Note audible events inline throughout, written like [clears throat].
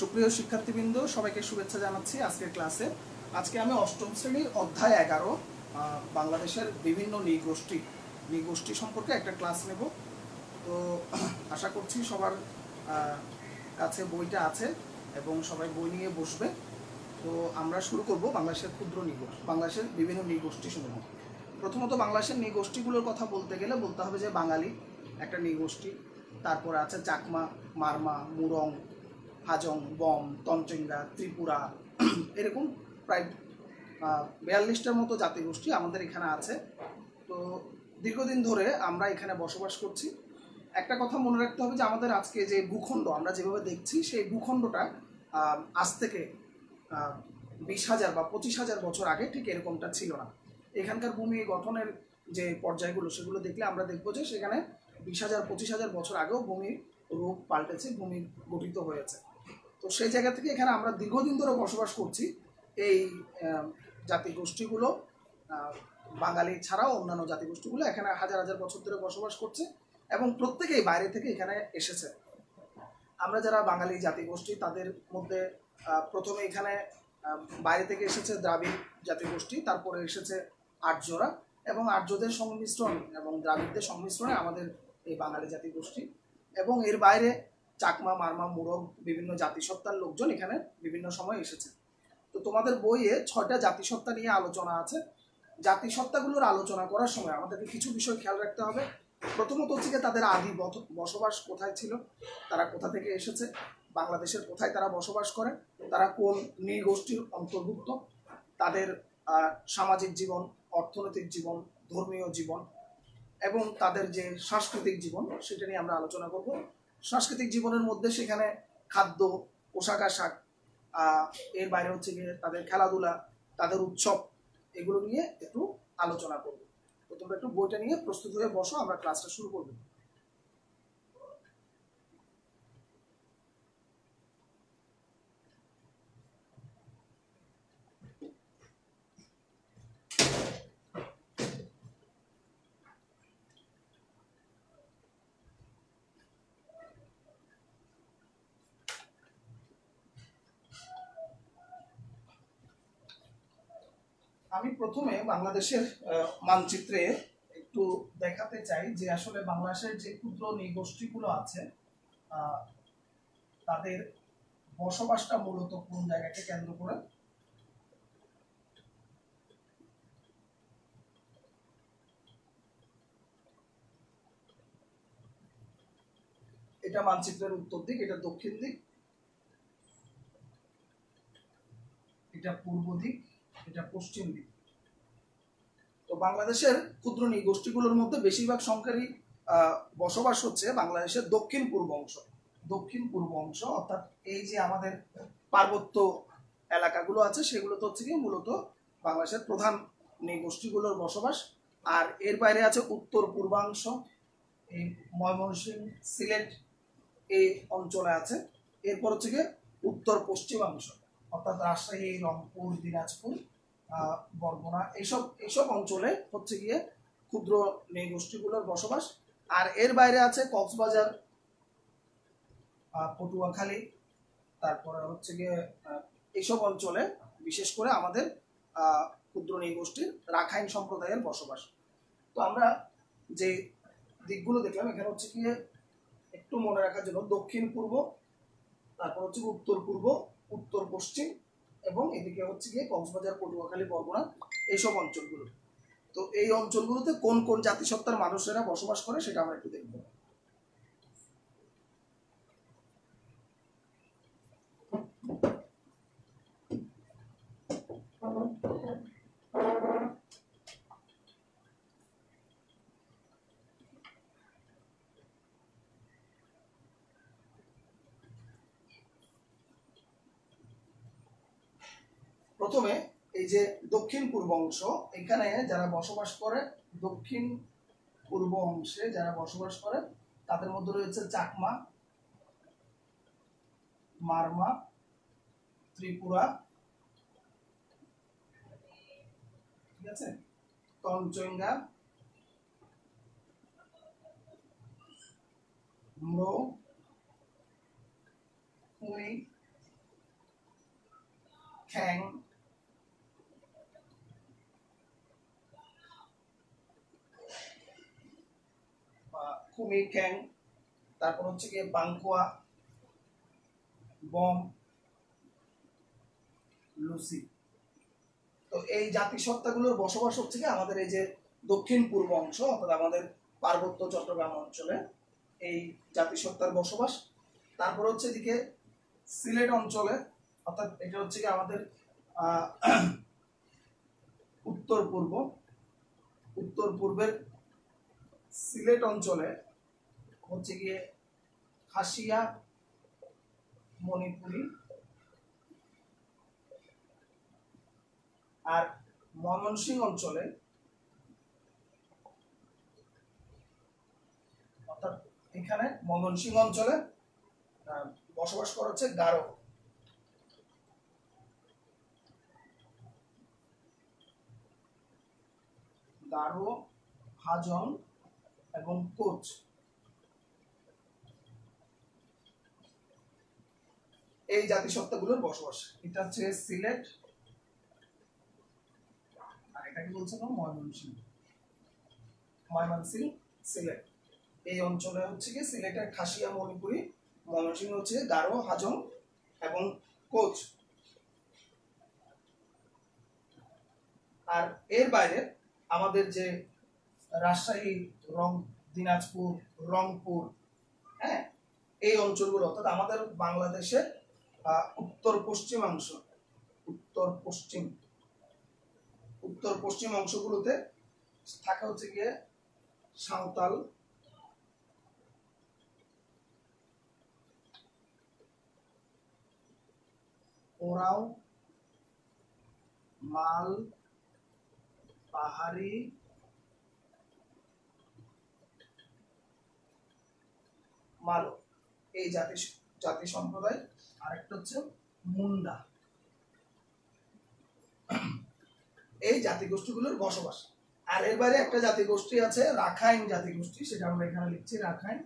সুপ্রিয় শিক্ষার্থীবৃন্দ, সবাইকে শুভেচ্ছা জানাচ্ছি আজকের ক্লাসে। আজকে আমি অষ্টম শ্রেণির অধ্যায় এগারো বাংলাদেশের বিভিন্ন নৃগোষ্ঠী নৃগোষ্ঠী সম্পর্কে একটা ক্লাস নেব। তো আশা করছি সবার কাছে বইটা আছে এবং সবাই বই নিয়ে বসবে। তো আমরা শুরু করব বাংলাদেশের ক্ষুদ্র নৃগোষ্ঠী বাংলাদেশের বিভিন্ন নৃগোষ্ঠী সমূহ প্রথমত বাংলাদেশের নৃগোষ্ঠীগুলোর কথা বলতে গেলে বলতে হবে যে বাঙালি একটা নৃগোষ্ঠী, তারপর আছে চাকমা, মারমা, মুরং হাজং, বম তঞ্চেঙ্গা ত্রিপুরা, [clears throat] এরকম প্রায় বিয়াল্লিশটার মতো জাতিগোষ্ঠী আমাদের এখানে আছে। তো দীর্ঘদিন ধরে আমরা এখানে বসবাস করছি। একটা কথা মনে রাখতে হবে যে আমাদের আজকে যে ভূখণ্ড আমরা যেভাবে দেখছি, সেই ভূখণ্ডটা আজ থেকে বিশ হাজার বা পঁচিশ হাজার বছর আগে ঠিক এরকমটা ছিল না। এখানকার ভূমি গঠনের যে পর্যায়গুলো, সেগুলো দেখলে আমরা দেখব যে সেখানে বিশ হাজার, পঁচিশ হাজার বছর আগেও ভূমির রূপ পাল্টেছে, ভূমি গঠিত হয়েছে। তো সেই জায়গা থেকে এখানে আমরা দীর্ঘদিন ধরে বসবাস করছি এই জাতি গোষ্ঠীগুলো বাঙালি ছাড়াও অন্যান্য জাতিগোষ্ঠীগুলো এখানে হাজার হাজার বছর ধরে বসবাস করছে এবং প্রত্যেকেই বাইরে থেকে এখানে এসেছে। আমরা যারা বাঙালি জাতিগোষ্ঠী, তাদের মধ্যে প্রথমে এখানে বাইরে থেকে এসেছে দ্রাবিড় জাতিগোষ্ঠী, তারপরে এসেছে আর্যরা এবং আর্যদের সংমিশ্রণ এবং দ্রাবিড়দের সংমিশ্রণে আমাদের এই বাঙালি জাতিগোষ্ঠী এবং এর বাইরে চাকমা, মারমা, মুরগ, বিভিন্ন জাতিসত্তার লোকজন এখানে বিভিন্ন সময় এসেছে। তো তোমাদের বইয়ে ছয়টা জাতিসত্তা নিয়ে আলোচনা আছে। জাতিসত্তাগুলোর আলোচনা করার সময় আমাদেরকে কিছু বিষয় খেয়াল রাখতে হবে। প্রথমত হচ্ছে তাদের আদি বসবাস কোথায় ছিল, তারা কোথা থেকে এসেছে, বাংলাদেশের কোথায় তারা বসবাস করে, তারা কোন নৃগোষ্ঠীর অন্তর্ভুক্ত, তাদের সামাজিক জীবন, অর্থনৈতিক জীবন, ধর্মীয় জীবন এবং তাদের যে সাংস্কৃতিক জীবন, সেটা নিয়ে আমরা আলোচনা করব। সাংস্কৃতিক জীবনের মধ্যে সেখানে খাদ্য, পোশাক আশাক এর বাইরে হচ্ছে গিয়ে তাদের খেলাধুলা, তাদের উৎসব, এগুলো নিয়ে একটু আলোচনা করব। তো তোমরা একটু বইটা নিয়ে প্রস্তুত হয়ে বসো, আমরা ক্লাসটা শুরু করব। আমি প্রথমে বাংলাদেশের মানচিত্রে একটু দেখাতে চাই যে আসলে বাংলাদেশের যে ক্ষুদ্র নৃগোষ্ঠীগুলো আছে তাদের বসবাসটা মূলত কোন জায়গাকে কেন্দ্র করে? এটা মানচিত্রের উত্তর দিক, এটা দক্ষিণ দিক, এটা পূর্ব দিক। এটা পশ্চিম দিক তো বাংলাদেশের ক্ষুদ্র নৃগোষ্ঠীগুলোর মধ্যে বেশিরভাগ সংখ্যারই বসবাস হচ্ছে বাংলাদেশের দক্ষিণ পূর্ব অংশ। দক্ষিণ পূর্ব অংশ, অর্থাৎ এই যে আমাদের পার্বত্য এলাকাগুলো আছে সেগুলো তো হচ্ছে কি মূলত বাংলাদেশের প্রধান নৃগোষ্ঠীগুলোর বসবাস। আর এর বাইরে আছে উত্তর পূর্বাংশ, এই ময়মনসিংহ সিলেট এই অঞ্চলে আছে। এরপর হচ্ছে গিয়ে উত্তর পশ্চিমাংশ, অর্থাৎ রাজশাহী, রংপুর, দিনাজপুর। বরগুনা। এইসব এইসব অঞ্চলে হচ্ছে গিয়ে ক্ষুদ্র নৃগোষ্ঠীগুলোর বসবাস। আর এর বাইরে আছে কক্সবাজার পটুয়াখালী, তারপরে হচ্ছে গিয়ে এইসব অঞ্চলে বিশেষ করে আমাদের ক্ষুদ্র নৃগোষ্ঠীর রাখাইন সম্প্রদায়ের বসবাস। তো আমরা যে দিকগুলো দেখলাম, এখানে হচ্ছে গিয়ে একটু মনে রাখার জন্য দক্ষিণ পূর্ব, তারপর হচ্ছে উত্তর পূর্ব, উত্তর পশ্চিম এবং এদিকে হচ্ছে গিয়ে কক্সবাজার, পটুয়াখালী, বরগুনা এইসব অঞ্চলগুলো। তো এই অঞ্চলগুলোতে কোন কোন জাতিসত্তার মানুষেরা বসবাস করে সেটা আমরা একটু দেখব। প্রথমে এই যে দক্ষিণ পূর্ব অংশ, এখানে যারা বসবাস করে, দক্ষিণ পূর্ব অংশে যারা বসবাস করে, তাদের মধ্যে রয়েছে চাকমা, মারমা, ত্রিপুরা, ঠিক আছে? তঞ্চঙ্গা ম্রো খ্যাং বা কুমি খ্যাং তারপর হচ্ছে গিয়ে বাংকুয়া, বম, লুসি। তো এই জাতিসত্তাগুলোর বসবাস হচ্ছে কি আমাদের এই যে দক্ষিণ পূর্ব অংশ, অর্থাৎ আমাদের পার্বত্য চট্টগ্রাম অঞ্চলে এই জাতিসত্তার বসবাস। তারপর হচ্ছে এদিকে সিলেট অঞ্চলে, অর্থাৎ এটা হচ্ছে কি আমাদের উত্তর পূর্ব। উত্তর পূর্বের সিলেট অঞ্চলে হচ্ছে গিয়ে খাসিয়া, মণিপুরি আর ময়মনসিংহ অঞ্চলে অর্থাৎ এখানে ময়মনসিংহ অঞ্চলে বসবাস করা হচ্ছে গারো। গারো, হাজং এবং কোচ। এই জাতিসত্তাগুলোর বসবাস। এটা হচ্ছে সিলেট। আর এটাকে বলছে না ময়মনসিংহ। ময়মনসিংহ, সিলেট। এই অঞ্চলে হচ্ছে কি সিলেটের খাসিয়া, মণিপুরি, ময়মনসিংহ হচ্ছে গারো, হাজং এবং কোচ। আর এর বাইরে আমাদের যে রাজশাহী, রং, দিনাজপুর, রংপুর হ্যাঁ? এই অঞ্চলগুলো, অর্থাৎ আমাদের বাংলাদেশের উত্তর পশ্চিমাংশ উত্তর পশ্চিম উত্তর পশ্চিম অংশগুলোতে থাকে হচ্ছে গিয়ে সাঁওতাল। ওরাও মাল, পাহাড়ি। মালো এই জাতি জাতি সম্প্রদায় আরেকটা হচ্ছে মুন্ডা। এই জাতিগোষ্ঠীগুলোর বসবাস। আর এর বাইরে একটা জাতিগোষ্ঠী আছে রাখাইন জাতিগোষ্ঠী, সেটা আমরা এখানে লিখছি রাখাইন।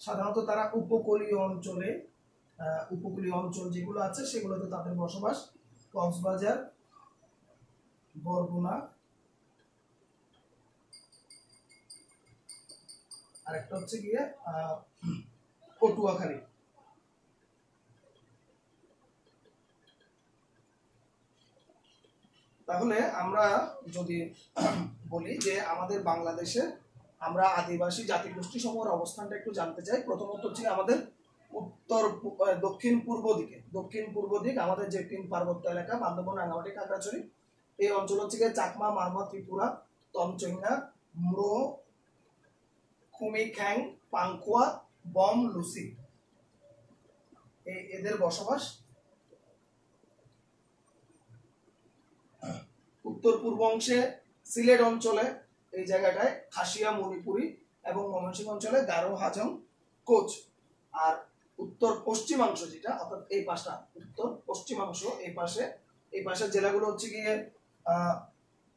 সাধারণত তারা উপকূলীয় অঞ্চলে উপকূলীয় অঞ্চল যেগুলো আছে সেগুলোতে তাদের বসবাস। কক্সবাজার, বরগুনা, আরেকটা হচ্ছে গিয়ে পটুয়াখালী। তাহলে আমরা যদি বলি যে আমাদের বাংলাদেশে আমরা আদিবাসী জাতিগোষ্ঠী সমূহের অবস্থানটা একটু জানতে চাই। প্রথমত হচ্ছে আমাদের উত্তর দক্ষিণ পূর্ব দিকে। দক্ষিণ পূর্ব দিক আমাদের যে তিন পার্বত্য এলাকা, বান্দরবন রাঙামাটি খাগড়াছড়ি। এই অঞ্চল হচ্ছে গিয়ে চাকমা, মারমা, ত্রিপুরা তমচৈঙ্গা ম্রো খুমি খ্যাং পাংকুয়া বম, লুসি। এদের বসবাস উত্তর পূর্ব অংশে সিলেট অঞ্চলে, এই জায়গাটায় খাসিয়া, মণিপুরি এবং ময়মনসিংহ অঞ্চলে গারো, হাজং, কোচ। আর উত্তর পশ্চিমাংশ যেটা, অর্থাৎ এই পাশটা, উত্তর পশ্চিমাংশ, এই পাশে, এই পাশের জেলাগুলো হচ্ছে গিয়ে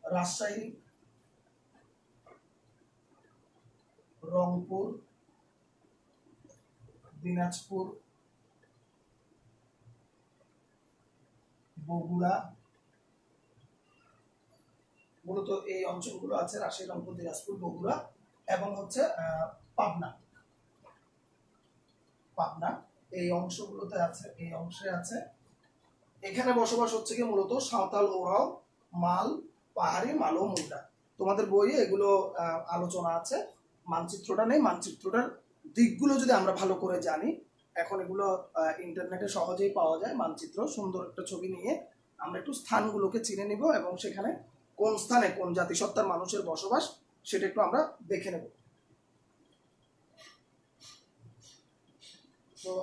রাজশাহী, রংপুর, দিনাজপুর, বগুড়া মূলত এই অঞ্চলগুলো আছে রাজশাহী, রংপুর, দিনাজপুর, বগুড়া এবং হচ্ছে পাবনা। পাবনা, এই অংশগুলোতে আছে, এই অংশে আছে। এখানে বসবাস হচ্ছে কি মূলত সাঁওতাল, ওরাও, মাল, পাহাড়ি, মালো মুন্ডা তোমাদের বইয়ে এগুলো আলোচনা আছে। মানচিত্রটা নেই, মানচিত্রটার দিকগুলো যদি আমরা ভালো করে জানি, এখন এগুলো ইন্টারনেটে সহজেই পাওয়া যায় মানচিত্র। সুন্দর একটা ছবি নিয়ে আমরা একটু স্থানগুলোকে চিনে নিব এবং সেখানে কোন স্থানে কোন জাতিসত্তার মানুষের বসবাস, সেটা একটু আমরা দেখে নেব। তো,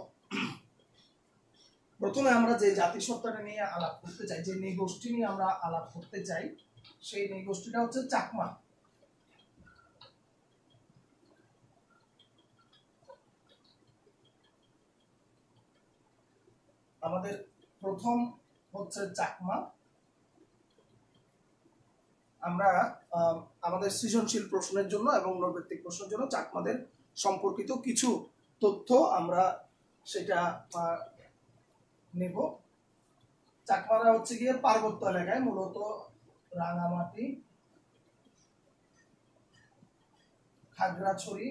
প্রথমে আমরা যে জাতিসত্তাটা নিয়ে আলাপ করতে চাই, যে নৃগোষ্ঠী নিয়ে আমরা আলাপ করতে চাই, সেই নৃগোষ্ঠীটা হচ্ছে চাকমা। আমাদের প্রথম হচ্ছে চাকমা। আমরা আমাদের সৃজনশীল প্রশ্নের জন্য এবং নৈর্ব্যক্তিক প্রশ্নের জন্য চাকমাদের সম্পর্কিত কিছু তথ্য আমরা সেটা নেব। চাকমারা হচ্ছে গিয়ে পার্বত্য এলাকায়, মূলত রাঙামাটি, খাগড়াছড়ি,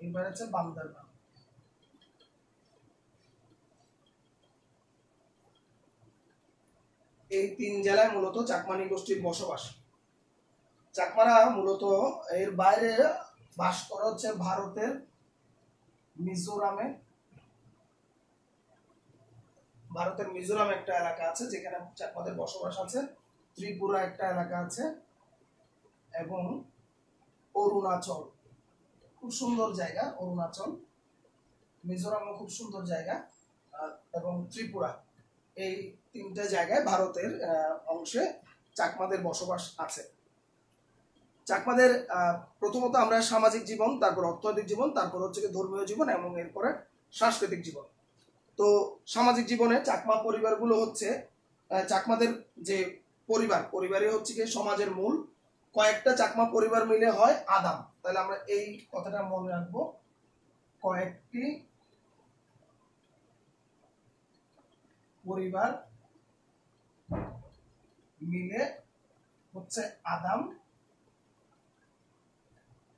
এবার হচ্ছে বান্দরবান। এই তিন জেলায় মূলত চাকমানি গোষ্ঠীর বসবাস। চাকমারা মূলত এর বাইরে বাস করা হচ্ছে ভারতের মিজোরামে। ভারতের মিজোরাম একটা এলাকা আছে যেখানে চাকমাদের বসবাস আছে। ত্রিপুরা একটা এলাকা আছে এবং অরুণাচল। খুব সুন্দর জায়গা, অরুণাচল। মিজোরামও খুব সুন্দর জায়গা এবং ত্রিপুরা। এই তিনটা জায়গায় ভারতের অংশে চাকমাদের বসবাস আছে। চাকমাদের প্রথমত আমরা সামাজিক জীবন, তারপর অর্থনৈতিক জীবন, তারপর হচ্ছে ধর্মীয় জীবন এবং এরপরে সাংস্কৃতিক জীবন। তো সামাজিক জীবনে চাকমা পরিবারগুলো হচ্ছে চাকমাদের যে পরিবার, পরিবারই হচ্ছে গিয়ে সমাজের মূল। কয়েকটা চাকমা পরিবার মিলে হয় আদাম। তাহলে আমরা এই কথাটা মনে রাখব। কয়েকটি পরিবার মিলে হচ্ছে আদাম।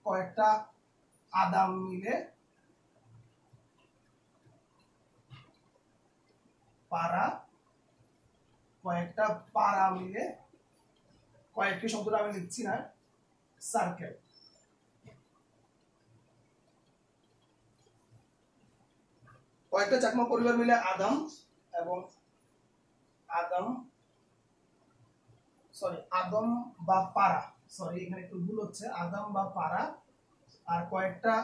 কয়েকটা আদাম মিলে পাড়া কয়েকটা পাড়া মিলে, কয়েকটি শব্দটা আমি লিখছি না সার্কেল কয়েকটা চাকমা পরিবার মিলে আদাম এবং আদম সরি আদম বা পাড়া সরি এখানে একটু ভুল হচ্ছে আদম বা পাড়া আর কয়েকটা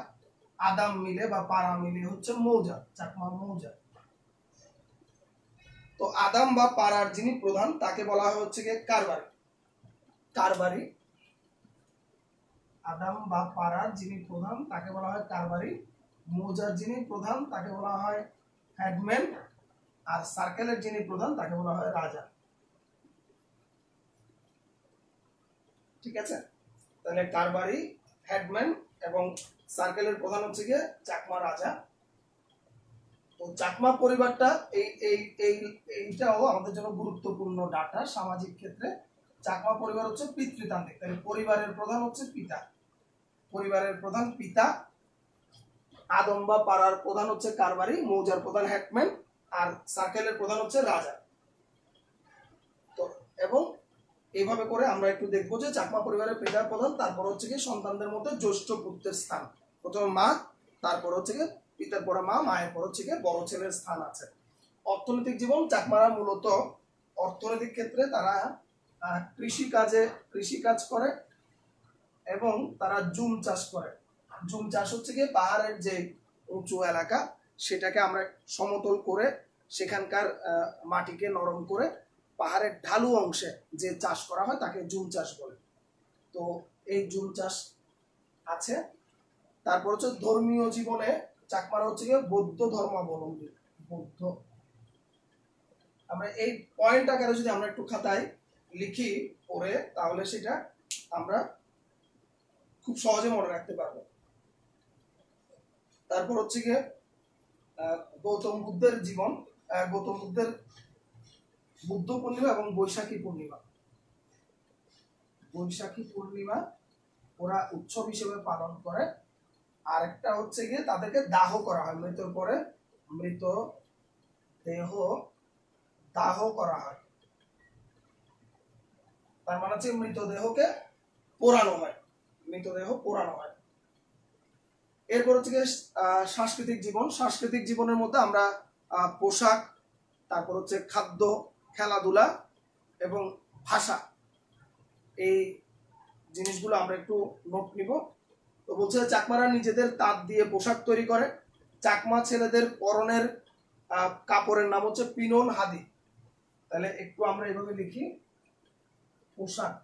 আদাম মিলে বা পাড়া মিলে হচ্ছে মৌজা চাকমা মৌজা তো আদাম বা পাড়ার যিনি প্রধান, তাকে বলা হয় হচ্ছে গিয়ে কারবারি। কারবারি, আদাম বা পাড়ার যিনি প্রধান, তাকে বলা হয় কারবারি। মৌজার যিনি প্রধান, তাকে বলা হয় হেডম্যান আর সার্কেলের যিনি প্রধান, তাকে বলা হয় রাজা। ঠিক আছে? তাহলে কারবারি, হেডম্যান এবং সার্কেলের প্রধান হচ্ছে গিয়ে চাকমা রাজা। তো চাকমা পরিবারটা এই এই এই, এইটাও আমাদের জন্য গুরুত্বপূর্ণ ডাটা সামাজিক ক্ষেত্রে। চাকমা পরিবার হচ্ছে পিতৃতান্ত্রিক, তাহলে পরিবারের প্রধান হচ্ছে পিতা। পরিবারের প্রধান পিতা আদম বা পাড়ার প্রধান হচ্ছে কারবারি, মৌজার প্রধান হেডম্যান আর সার্কেলের প্রধান হচ্ছে রাজা। তো, এবং এইভাবে করে আমরা একটু দেখব যে চাকমা পরিবারের পিতা প্রধান, তারপর হচ্ছে কি সন্তানদের মধ্যে জ্যৈষ্ঠ পুত্রের স্থান। প্রথমে মা, তারপর হচ্ছে কি পিতার পরে মা, মায়ের পর হচ্ছে কি বড় ছেলের স্থান আছে। অর্থনৈতিক জীবন চাকমারা মূলত অর্থনৈতিক ক্ষেত্রে তারা কৃষি কাজে কৃষি কাজ করে এবং তারা জুম চাষ করে। জুম চাষ হচ্ছে গিয়ে পাহাড়ের যে উঁচু এলাকা, সেটাকে আমরা সমতল করে সেখানকার মাটিকে নরম করে পাহাড়ের ঢালু অংশে যে চাষ করা হয় তাকে জুম চাষ বলে। তো এই জুম চাষ আছে। তারপর হচ্ছে ধর্মীয় জীবনে চাকমারা হচ্ছে গিয়ে বৌদ্ধ ধর্মাবলম্বী, বৌদ্ধ। আমরা এই পয়েন্ট আকারে যদি আমরা একটু খাতায় লিখি পড়ে, তাহলে সেটা আমরা খুব সহজে মনে রাখতে পারব। তারপর হচ্ছে গিয়ে গৌতম বুদ্ধের জীবন। গৌতম বুদ্ধের বুদ্ধ পূর্ণিমা এবং বৈশাখী পূর্ণিমা। বৈশাখী পূর্ণিমা ওরা উৎসব হিসেবে পালন করে। আরেকটা হচ্ছে গিয়ে তাদেরকে দাহ করা হয়, মৃত্যুর পরে মৃত দেহ দাহ করা হয়। তার মানে হচ্ছে মৃতদেহকে পোড়ানো হয়। মৃতদেহ পোড়ানো হয়। এরপর হচ্ছে সাংস্কৃতিক জীবন। সাংস্কৃতিক জীবনের মধ্যে আমরা পোশাক, তারপর হচ্ছে খাদ্য, খেলাধুলা এবং ভাষা। এই জিনিসগুলো আমরা একটু নোট নিব। তো বলছে চাকমারা নিজেদের তাঁত দিয়ে পোশাক তৈরি করে। চাকমা ছেলেদের পরনের কাপড়ের নাম হচ্ছে পিনন হাদি। তাহলে একটু আমরা এভাবে লিখি। পোশাক।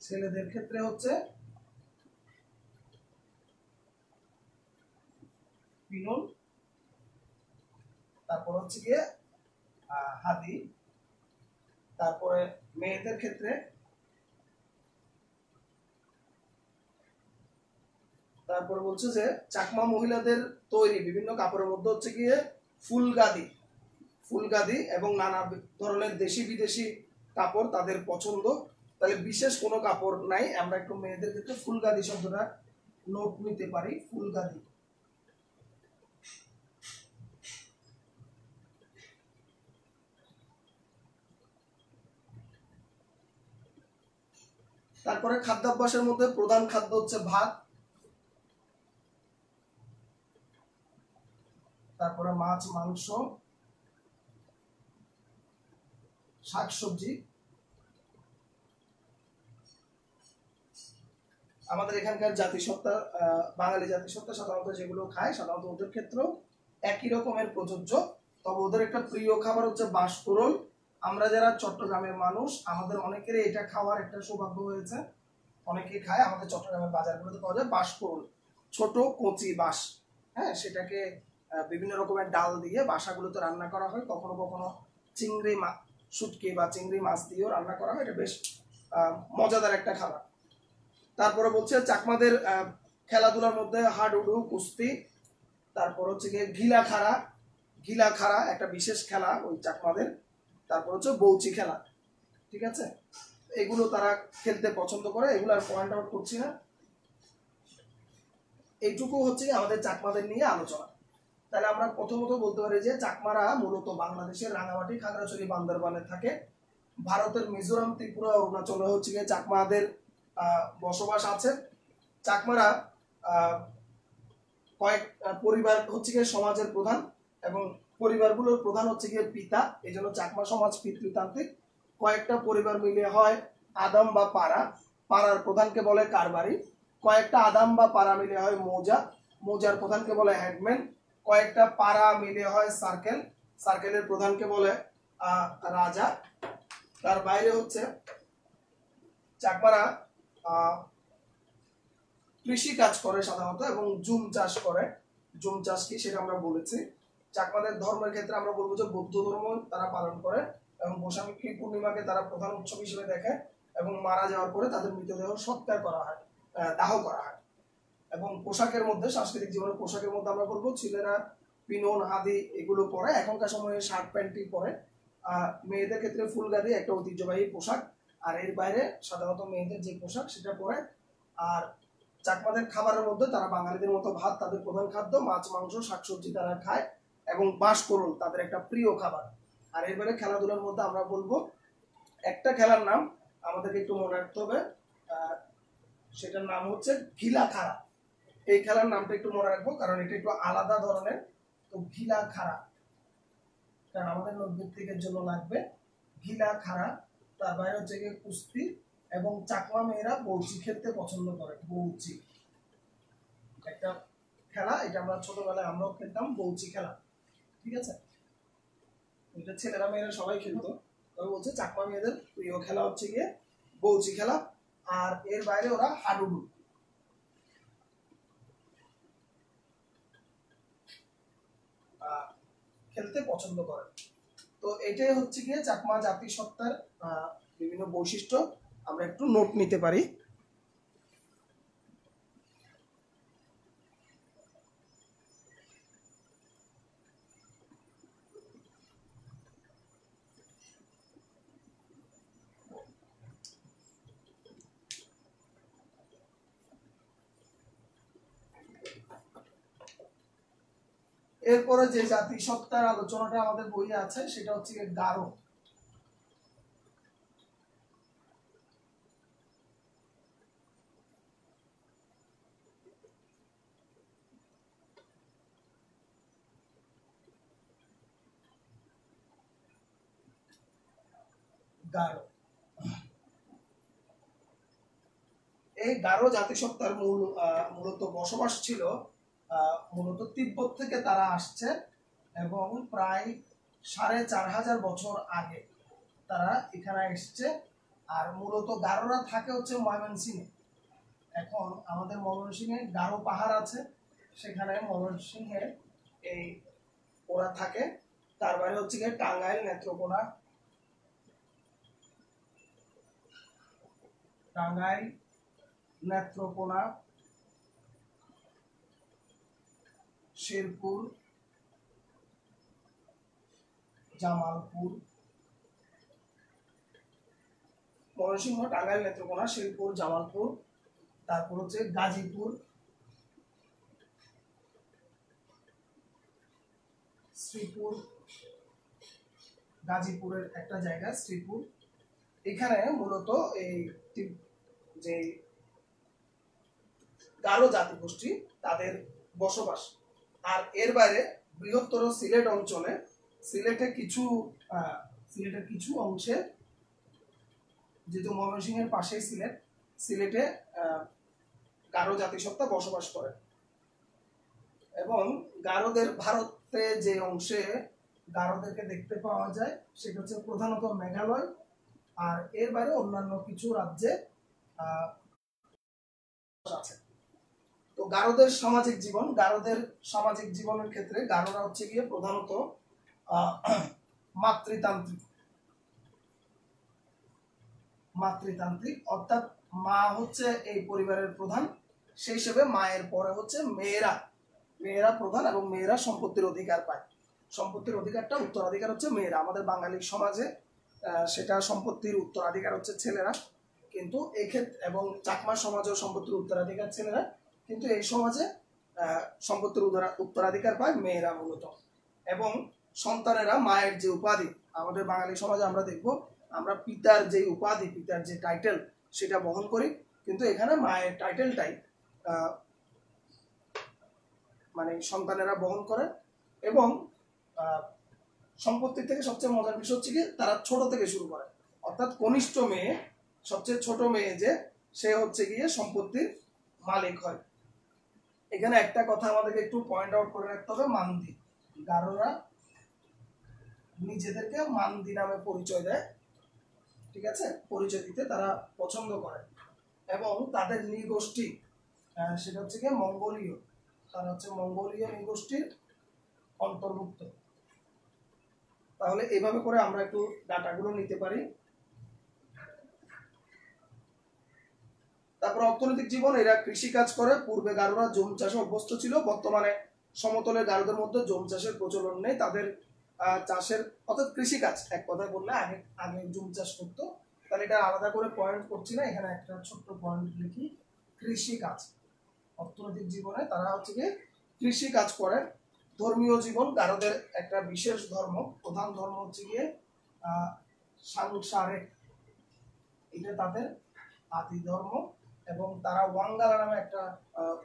ছেলেদের ক্ষেত্রে হচ্ছে পিনন তারপর হচ্ছে গিয়ে হাদি, তারপরে মেয়েদের ক্ষেত্রে, তারপরে বলছে যে, চাকমা মহিলাদের তৈরি, বিভিন্ন কাপড়ের মধ্যে হচ্ছে গিয়ে ফুলগাদি ফুলগাদি এবং নানা ধরনের দেশি বিদেশি কাপড় তাদের পছন্দ। তাহলে বিশেষ কোনো কাপড় নাই, আমরা একটু মেয়েদের ক্ষেত্রে ফুলগাদি শব্দটা নোট নিতে পারি, ফুলগাদি। তারপরে খাদ্যাভ্যাসের মধ্যে প্রধান খাদ্য হচ্ছে ভাত। তারপরে মাছ, মাংস, শাকসবজি। আমাদের এখানকার জাতিসত্তা বাঙালি জাতিসত্তা সাধারণত যেগুলো খায়, সাধারণত ওদের ক্ষেত্রেও একই রকমের প্রযোজ্য। তবে ওদের একটা প্রিয় খাবার হচ্ছে বাঁশকুড়োল আমরা যারা চট্টগ্রামের মানুষ, আমাদের অনেকেরই এটা খাওয়ার একটা সৌভাগ্য হয়েছে। অনেকে খায়, আমাদের চট্টগ্রামের বাজারগুলোতে পাওয়া যায় বাঁশকুড়োল ছোট কচি বাঁশ। হ্যাঁ সেটাকে বিভিন্ন রকমের ডাল দিয়ে বাসাগুলোতে রান্না করা হয়। কখনো কখনো চিংড়ি মা, শুটকি বা চিংড়ি মাছ দিয়েও রান্না করা হয়। এটা বেশ মজাদার একটা খাবার। তারপরে বলছে চাকমাদের খেলাধুলার মধ্যে হাডুডু, কুস্তি, তারপর হচ্ছে গিয়ে ঘিলা খাড়া ঘিলা খাড়া একটা বিশেষ খেলা ওই চাকমাদের। তারপর হচ্ছে বৌচি খেলা। ঠিক আছে? এগুলো তারা খেলতে পছন্দ করে, এগুলো আর পয়েন্ট আউট করছি না। এইটুকু হচ্ছে আমাদের চাকমাদের নিয়ে আলোচনা। তাহলে আমরা প্রথমত বলতে পারি যে চাকমারা মূলত বাংলাদেশের রাঙামাটি, খাগড়াছড়ি, বান্দরবানে থাকে। ভারতের মিজোরাম, ত্রিপুরা, অরুণাচলে হচ্ছে গিয়ে চাকমাদের বসবাস আছে। চাকমারা কয়েক পরিবার হচ্ছে গিয়ে সমাজের প্রধান এবং পরিবারগুলোর প্রধান হচ্ছে গিয়ে পিতা, এই জন্য চাকমা সমাজ পিতৃতান্ত্রিক। কয়েকটা পরিবার মিলে হয় আদাম বা পাড়া পাড়ার প্রধানকে বলে কারবারি। কয়েকটা আদাম বা পাড়া মিলে হয় মৌজা। মৌজার প্রধানকে বলে হেডম্যান। কয়েকটা পাড়া মিলে হয় সার্কেল। সার্কেলের প্রধানকে বলে রাজা। তার বাইরে হচ্ছে চাকমারা কৃষি কাজ করে সাধারণত এবং জুম চাষ করে। জুম চাষ কি সেটা আমরা বলেছি। চাকমাদের ধর্মের ক্ষেত্রে আমরা বলব যে বৌদ্ধ ধর্ম তারা পালন করে এবং বৈশাখী পূর্ণিমাকে তারা প্রধান উৎসব হিসেবে দেখে এবং মারা যাওয়ার পরে তাদের মৃতদেহ সৎকার করা হয় দাহ করা হয়। এবং পোশাকের মধ্যে, সাংস্কৃতিক জীবনের পোশাকের মধ্যে আমরা বলব ছেলেরা পিনন হাদি এগুলো পরে, এখনকার সময়ে শার্ট প্যান্টই পরে। মেয়েদের ক্ষেত্রে ফুলগাদি একটা ঐতিহ্যবাহী পোশাক আর এর বাইরে সাধারণত মেয়েদের যে পোশাক সেটা পরে। আর চাকমাদের খাবারের মধ্যে তারা বাঙালিদের মতো ভাত, তাদের প্রধান খাদ্য, মাছ, মাংস, শাকসবজি তারা খায়। এবং বাঁশ করুন তাদের একটা প্রিয় খাবার। আর এরপরে খেলাধুলার মধ্যে আমরা বলব, একটা খেলার নাম আমাদেরকে একটু মনে রাখতে হবে সেটার নাম হচ্ছে ঘিলা খাড়া এই খেলার নামটা একটু মনে রাখব, কারণ এটা একটু আলাদা ধরনের। তো ঘিলা খাড়া কারণ আমাদের নৈবেদ্যিকের জন্য লাগবে ঘিলা খাড়া তার বাইরে হচ্ছে গিয়ে কুস্তি এবং চাকমা মেয়েরা বৌচি খেলতে পছন্দ করে, বৌচি। একটা খেলা, এটা আমরা ছোটবেলায় আমরাও খেলতাম, বৌচি খেলা। ঠিক আছে? এটা ছেলেরা মেয়েরা সবাই খেলতো। তবে বলছে চাকমা মেয়েদের প্রিয় খেলা হচ্ছে গিয়ে বৌচি খেলা আর এর বাইরে ওরা হাডুডু। খেলতে পছন্দ করে। তো এটাই হচ্ছে গিয়ে চাকমা জাতিসত্তার আহ, বিভিন্ন বৈশিষ্ট্য। আমরা একটু নোট নিতে পারি। এরপরে যে জাতিসত্তার আলোচনাটা আমাদের বইয়ে আছে, সেটা হচ্ছে গারো গারো এই গারো জাতিসত্তার মূল মূলত বসবাস ছিল মূলত তিব্বত থেকে তারা আসছে এবং প্রায় সাড়ে চার হাজার বছর আগে তারা এখানে এসছে। আর মূলত গারোরা থাকে হচ্ছে ময়মনসিংহে। এখন আমাদের ময়মনসিংহে গারো পাহাড় আছে। সেখানে ময়মনসিংহে এই ওরা থাকে। তার বাইরে হচ্ছে গিয়ে টাঙ্গাইল নেত্রকোনা। টাঙ্গাইল নেত্রকোনা। শেরপুর, জামালপুর, ময়মনসিংহ, টাঙ্গাইল, নেত্রকোনা, শেরপুর, জামালপুর, তারপর হচ্ছে গাজীপুর, শ্রীপুর, গাজীপুরের একটা জায়গা, শ্রীপুর। এখানে মূলত এই যে গারো জাতিগোষ্ঠী, তাদের বসবাস আর এর বাইরে বৃহত্তর সিলেট অঞ্চলে, সিলেটে কিছু সিলেটের কিছু অংশে যেহেতু ময়মনসিংহের পাশেই সিলেট, সিলেটে গারো জাতিসত্তা বসবাস করে। এবং গারোদের ভারতে যে অংশে গারোদেরকে দেখতে পাওয়া যায়, সেটা হচ্ছে প্রধানত মেঘালয়। আর এর বাইরে অন্যান্য কিছু রাজ্যে আছে। গারোদের সামাজিক জীবন, গারোদের সামাজিক জীবনের ক্ষেত্রে গারোরা হচ্ছে গিয়ে প্রধানত মাতৃতান্ত্রিক। মাতৃতান্ত্রিক, অর্থাৎ মা হচ্ছে এই পরিবারের প্রধান। সেই হিসেবে মায়ের পরে হচ্ছে মেয়েরা। মেয়েরা প্রধান এবং মেয়েরা সম্পত্তির অধিকার পায়। সম্পত্তির অধিকারটা উত্তরাধিকার হচ্ছে মেয়েরা। আমাদের বাঙালি সমাজে সেটা সম্পত্তির উত্তরাধিকার হচ্ছে ছেলেরা। কিন্তু এই ক্ষেত্রে এবং চাকমা সমাজেও সম্পত্তির উত্তরাধিকার ছেলেরা। কিন্তু এই সমাজে সম্পত্তির উত্তরাধিকার পায় মেয়েরা মূলত। এবং সন্তানেরা মায়ের যে উপাধি, আমাদের বাঙালি সমাজে আমরা দেখব, আমরা পিতার যে উপাধি, পিতার যে টাইটেল সেটা বহন করি। কিন্তু এখানে মায়ের টাইটেলটাই মানে সন্তানেরা বহন করে। এবং সম্পত্তির থেকে সবচেয়ে মজার বিষয় হচ্ছে তারা ছোট থেকে শুরু করে। অর্থাৎ কনিষ্ঠ মেয়ে, সবচেয়ে ছোট মেয়ে যে, সে হচ্ছে গিয়ে সম্পত্তির মালিক হয়। এখানে একটা কথা আমাদেরকে একটু পয়েন্ট আউট করে রাখতে হবে, মান্দি। গারোরা নিজেদেরকে মান্দি নামে পরিচয় দেয়, ঠিক আছে? পরিচয় দিতে তারা পছন্দ করে। এবং তাদের নৃগোষ্ঠী সেটা হচ্ছে গিয়ে মঙ্গোলীয়। তারা হচ্ছে মঙ্গোলীয় নৃগোষ্ঠীর অন্তর্ভুক্ত। তাহলে এইভাবে করে আমরা একটু ডাটাগুলো নিতে পারি। তারপর অর্থনৈতিক জীবন এরা কৃষি কাজ করে। পূর্বে গারোরা জম চাষে অভ্যস্ত ছিল। বর্তমানে সমতলের গারোদের মধ্যে জমি চাষের প্রচলন নেই। তাদের চাষের অর্থাৎ কৃষি কাজ। এক কথায় বললে আগে আগে জমি চাষ করতো। তাহলে এটা আলাদা করে পয়েন্ট করছি না। এখানে একটা ছোট্ট পয়েন্ট লিখি। কৃষি কাজ। অর্থনৈতিক জীবনে তারা হচ্ছে কি কৃষি কাজ করে। ধর্মীয় জীবন গারোদের একটা বিশেষ ধর্ম। প্রধান ধর্ম হচ্ছে গিয়ে আহ, সাংসারিক। এটা তাদের আদি ধর্ম। এবং তারা ওয়াঙ্গালা নামে একটা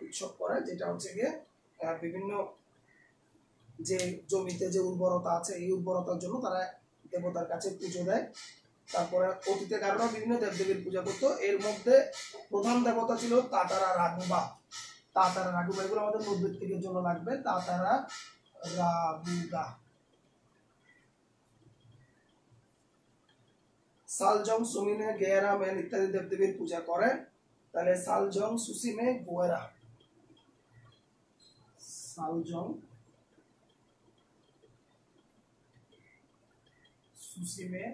উৎসব করে, যেটা হচ্ছে গিয়ে বিভিন্ন যে জমিতে যে উর্বরতা আছে, এই উর্বরতার জন্য তারা দেবতার কাছে পুজো দেয়। তারপরে অতীতে কারণে বিভিন্ন দেবদেবীর পূজা করতো। এর মধ্যে প্রধান দেবতা ছিল তাতারা রাঘুবা। তাতারা রাঘুবা, এগুলো আমাদের নৈবেদ্যিকের জন্য লাগবে। তাতারা রাঘুগা সালজং, সুমিনে গেয়ারা মেন ইত্যাদি দেবদেবীর পূজা করে। তাহলে সালজং সুসিমে গোয়েরা। সালজং সুসিমে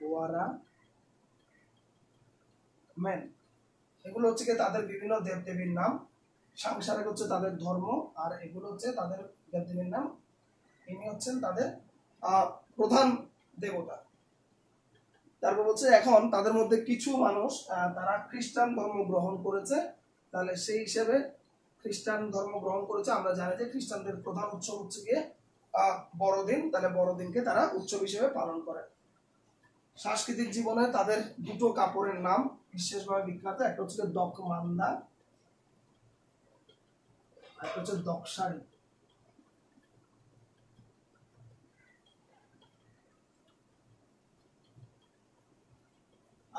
গোয়ারা মেন। এগুলো হচ্ছে কি তাদের বিভিন্ন দেবদেবীর নাম। সাংসারিক হচ্ছে তাদের ধর্ম, আর এগুলো হচ্ছে তাদের দেবদেবীর নাম। ইনি হচ্ছেন তাদের প্রধান দেবতা। তারপর হচ্ছে এখন তাদের মধ্যে কিছু মানুষ তারা খ্রিস্টান ধর্ম গ্রহণ করেছে। তাহলে সেই হিসেবে খ্রিস্টান ধর্ম গ্রহণ করেছে। আমরা জানি যে খ্রিস্টানদের প্রধান উৎসব হচ্ছে গিয়ে বড়দিন। তাহলে বড়দিনকে তারা উৎসব হিসেবে পালন করে। সাংস্কৃতিক জীবনে তাদের দুটো কাপড়ের নাম বিশেষভাবে বিখ্যাত। একটা হচ্ছে দক মান্দা একটা হচ্ছে দকশাড়ি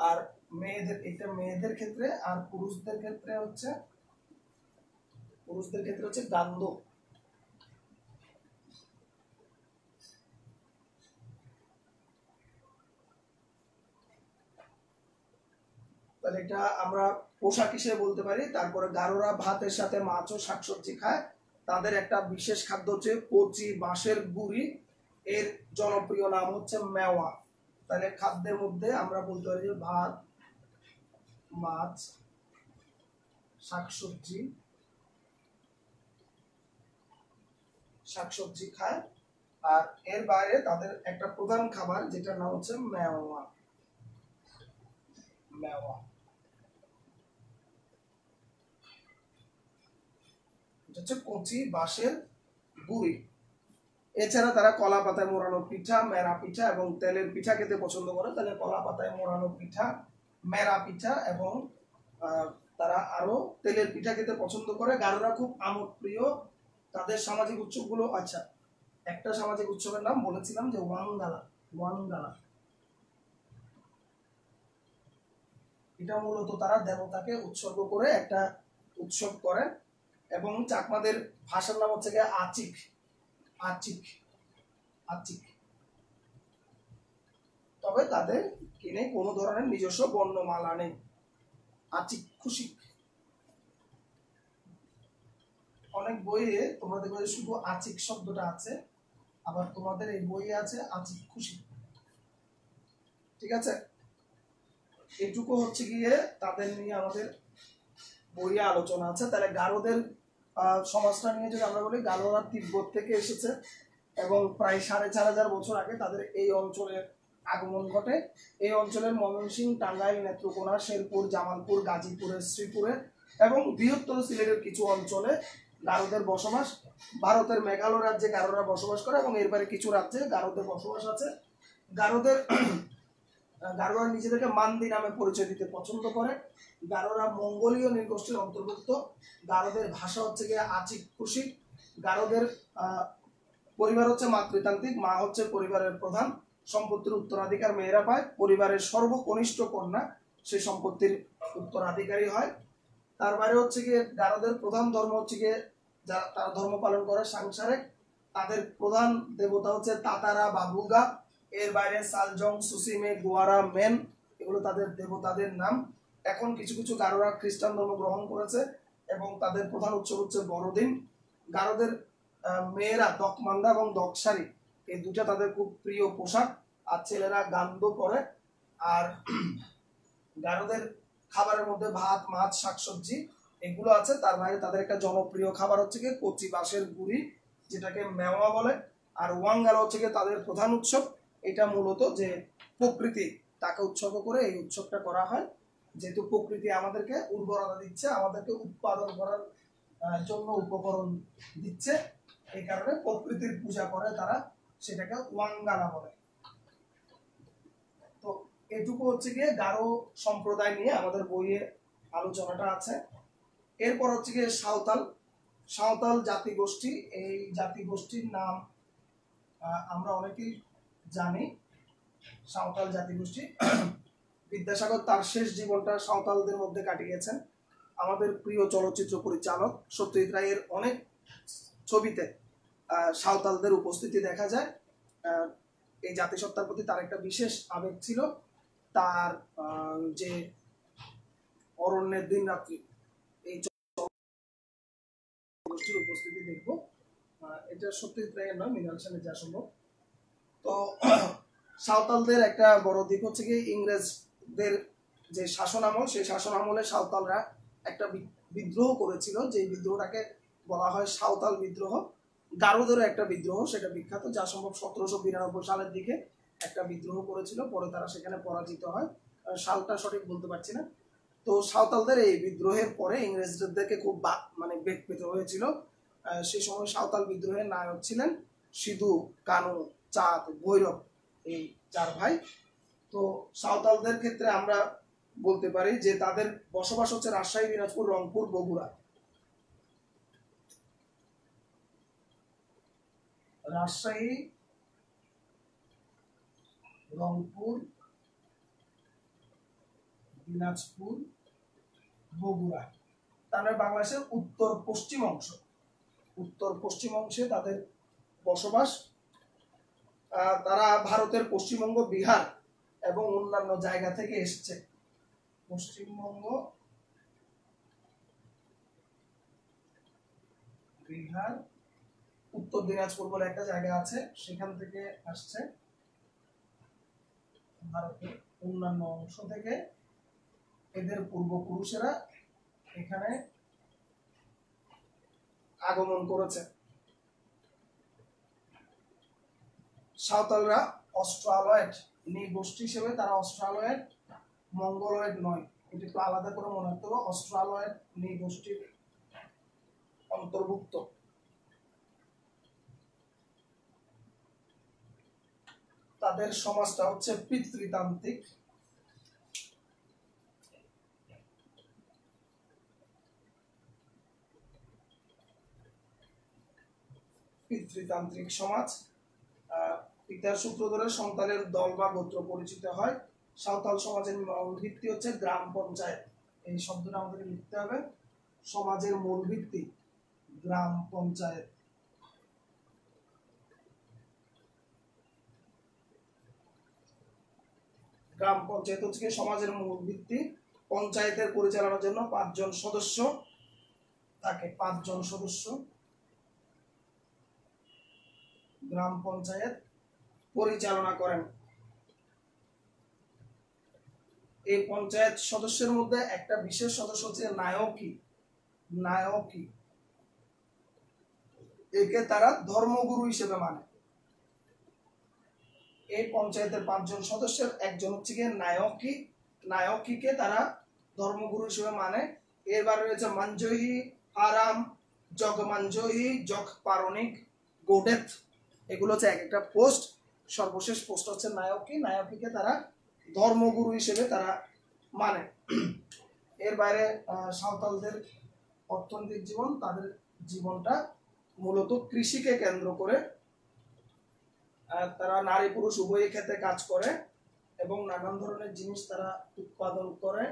আর মেয়েদের, এটা মেয়েদের ক্ষেত্রে আর পুরুষদের ক্ষেত্রে হচ্ছে, পুরুষদের ক্ষেত্রে হচ্ছে গান্ধ তাহলে এটা আমরা পোশাক হিসেবে বলতে পারি। তারপরে গারোরা ভাতের সাথে মাছ ও শাকসবজি খায়। তাদের একটা বিশেষ খাদ্য হচ্ছে কচি বাঁশের গুড়ি। এর জনপ্রিয় নাম হচ্ছে মেওয়া। তাহলে খাদ্যের মধ্যে আমরা বলতে পারি যে ভাত, মাছ, শাকসবজি শাকসবজি খায়। আর এর বাইরে তাদের একটা প্রধান খাবার যেটার নাম হচ্ছে মেওয়া। মেওয়া। এটা হচ্ছে কচি, বাঁশের গুড়ি। এছাড়া তারা কলা পাতায় মোড়ানো পিঠা, মেরা পিঠা এবং তেলের পিঠা খেতে পছন্দ করে। তাহলে কলা পাতায় মোড়ানো পিঠা, মেরা পিঠা এবং তারা আরও তেলের পিঠা খেতে পছন্দ করে। গারোরা খুব আমোদ প্রিয় তাদের সামাজিক উৎসবগুলো আচ্ছা একটা সামাজিক উৎসবের নাম বলেছিলাম যে ওয়ানগালা ওয়ানগালা। এটা মূলত তারা দেবতাকে উৎসর্গ করে একটা উৎসব করে এবং চাকমাদের ভাষার নাম হচ্ছে গিয়ে আচিক তবে তাদের কিনে কোনো ধরনের নিজস্ব বর্ণমালা নেই। আচিক খুশি। অনেক বইয়ে তোমরা দেখবে শুধু আচিক শব্দটা আছে, আবার তোমাদের এই বইয়ে আছে আচিক খুশি। ঠিক আছে? এটুকু হচ্ছে গিয়ে তাদের নিয়ে আমাদের বইয়ে আলোচনা আছে। তাহলে গারোদের সমাজটা নিয়ে যদি আমরা বলি গারোরা তিব্বত থেকে এসেছে এবং প্রায় সাড়ে চার হাজার বছর আগে তাদের এই অঞ্চলে আগমন ঘটে। এই অঞ্চলের ময়মনসিংহ, টাঙ্গাইল, নেত্রকোনা, শেরপুর, জামালপুর গাজীপুরের শ্রীপুরে এবং বৃহত্তর সিলেটের কিছু অঞ্চলে গারোদের বসবাস। ভারতের মেঘালয় রাজ্যে গারোরা বসবাস করে এবং এর বাইরে কিছু রাজ্যে গারোদের বসবাস আছে। গারোদের গারোরা নিজেদেরকে মান্দি নামে পরিচয় দিতে পছন্দ করে। গারোরা মঙ্গোলীয় নৃগোষ্ঠীর অন্তর্ভুক্ত। গারোদের ভাষা হচ্ছে গিয়ে আচিক খুশি গারোদের পরিবার হচ্ছে মাতৃতান্ত্রিক, মা হচ্ছে পরিবারের প্রধান। সম্পত্তির উত্তরাধিকার মেয়েরা পায়। পরিবারের সর্বকনিষ্ঠ কন্যা, সেই সম্পত্তির উত্তরাধিকারী হয়। তার বাইরে হচ্ছে গিয়ে গারোদের প্রধান ধর্ম হচ্ছে গিয়ে যারা তারা ধর্ম পালন করে সাংসারিক। তাদের প্রধান দেবতা হচ্ছে তাতারা বাবুগা। এর বাইরে সালজং, সুসিমে, গোয়ারা, মেন, এগুলো তাদের দেবতাদের নাম। এখন কিছু কিছু গারোরা খ্রিস্টান ধর্ম গ্রহণ করেছে এবং তাদের প্রধান উৎসব হচ্ছে বড়দিন। গারোদের মেয়েরা দকমান্দা এবং দকশারি এই দুটা তাদের খুব প্রিয় পোশাক। আর ছেলেরা গান্দ পরে। আর গারোদের খাবারের মধ্যে ভাত, মাছ, শাকসবজি, এগুলো আছে। তার বাইরে তাদের একটা জনপ্রিয় খাবার হচ্ছে কি কচি বাঁশের গুড়ি, যেটাকে মেওয়া বলে। আর ওয়াঙ্গালা হচ্ছে তাদের প্রধান উৎসব। এটা মূলত যে প্রকৃতি তাকে উৎসর্গ করে এই উৎসবটা করা হয়। যেহেতু প্রকৃতি আমাদেরকে উর্বরতা দিচ্ছে, আমাদেরকে উৎপাদন করার জন্য উপকরণ দিচ্ছে, এই কারণে প্রকৃতির পূজা করে তারা সেটাকে ওয়াঙ্গালা বলে। তো এটুকু হচ্ছে গিয়ে গারো সম্প্রদায় নিয়ে আমাদের বইয়ে আলোচনাটা আছে। এরপর হচ্ছে গিয়ে সাঁওতাল। সাঁওতাল জাতিগোষ্ঠী, এই জাতিগোষ্ঠীর নাম আমরা অনেকেই জানি, সাঁওতাল জাতিগোষ্ঠী। বিদ্যাসাগর তার শেষ জীবনটা সাঁওতালদের মধ্যে কাটিয়েছেন। আমাদের প্রিয় চলচ্চিত্র পরিচালক সত্যজিৎ রায়ের অনেক ছবিতে সাঁওতালদের উপস্থিতি দেখা যায়। এই জাতিসত্তার প্রতি তার একটা বিশেষ আবেগ ছিল। তার যে অরণ্যের দিন রাত্রি, এই গোষ্ঠীর উপস্থিতি দেখব। এটা সত্যজিৎ রায়ের নয়, মৃণাল সেনের যা সম্ভব। তো সাঁওতালদের একটা বড় দিক হচ্ছে কি ইংরেজদের যে শাসন আমল, সেই শাসন আমলে সাঁওতালরা একটা বিদ্রোহ করেছিল যে বিদ্রোহটাকে বলা হয় সাঁওতাল বিদ্রোহ। গারোদেরও একটা বিদ্রোহ, সেটা বিখ্যাত, যা সম্ভব সতেরোশো বিরানব্বই সালের দিকে একটা বিদ্রোহ করেছিল, পরে তারা সেখানে পরাজিত হয়। সালটা সঠিক বলতে পারছি না। তো সাঁওতালদের এই বিদ্রোহের পরে ইংরেজদেরকে খুব বা- মানে বেগ পেতে হয়েছিল। সেই সময় সাঁওতাল বিদ্রোহের নায়ক ছিলেন সিধু কানু। চাঁদ, ভৈরব এই চার ভাই। তো সাঁওতালদের ক্ষেত্রে আমরা বলতে পারি যে তাদের বসবাস হচ্ছে রাজশাহী, দিনাজপুর, রংপুর, বগুড়া। রাজশাহী, রংপুর, দিনাজপুর, বগুড়া। মানে বাংলাদেশের উত্তর পশ্চিম অংশ। উত্তর পশ্চিম অংশে তাদের বসবাস তারা ভারতের পশ্চিমবঙ্গ, বিহার এবং অন্যান্য জায়গা থেকে এসেছে। পশ্চিমবঙ্গ, বিহার, উত্তর দিনাজপুর বলে একটা জায়গা আছে, সেখান থেকে আসছে ভারতের অন্যান্য অংশ থেকে। এদের পূর্বপুরুষেরা এখানে আগমন করেছে। সাঁওতালরা অস্ট্রালয়েড নৃগোষ্ঠী হিসেবে তারা অস্ট্রালয়েড, মঙ্গলয়েড নয়। এটা একটু আলাদা করে মনে রাখতে হবে, অস্ট্রালয়েড নৃগোষ্ঠীর অন্তর্ভুক্ত। তাদের সমাজটা হচ্ছে পিতৃতান্ত্রিক। পিতৃতান্ত্রিক সমাজ পিতার সূত্র ধরে সন্তানের দল বা গোত্র পরিচিত হয়। সাঁওতাল সমাজের মূল ভিত্তি হচ্ছে গ্রাম পঞ্চায়েত। এই শব্দটা আমাদের লিখতে হবে। সমাজের মূল ভিত্তি, গ্রাম পঞ্চায়েত। গ্রাম পঞ্চায়েত হচ্ছে সমাজের মূল ভিত্তি। পঞ্চায়েতের পরিচালনার জন্য পাঁচজন সদস্য। থাকে পাঁচজন সদস্য। গ্রাম পঞ্চায়েত। পরিচালনা করেন। এই পঞ্চায়েত সদস্যের মধ্যে একটা বিশেষ সদস্য হচ্ছে নায়কী। নায়কী। একে তারা ধর্মগুরু হিসেবে মানে। এই পঞ্চায়েতের পাঁচজন সদস্যের একজন হচ্ছে গিয়ে নায়কী। নায়কীকে তারা ধর্মগুরু হিসেবে মানে। এবার রয়েছে মাঞ্জহি আরাম জগমাঞ্জহি জগ পারণিক গোডেথ এগুলো হচ্ছে এক একটা পোস্ট। সর্বশেষ পোস্ট হচ্ছে নায়কী নায়কীকে তারা ধর্মগুরু হিসেবে তারা মানে। এর বাইরে সাঁওতালদের অর্থনৈতিক জীবন, তাদের জীবনটা মূলত কৃষিকে কেন্দ্র করে। তারা নারী পুরুষ উভয় ক্ষেত্রে কাজ করে এবং নানান ধরনের জিনিস তারা উৎপাদন করে।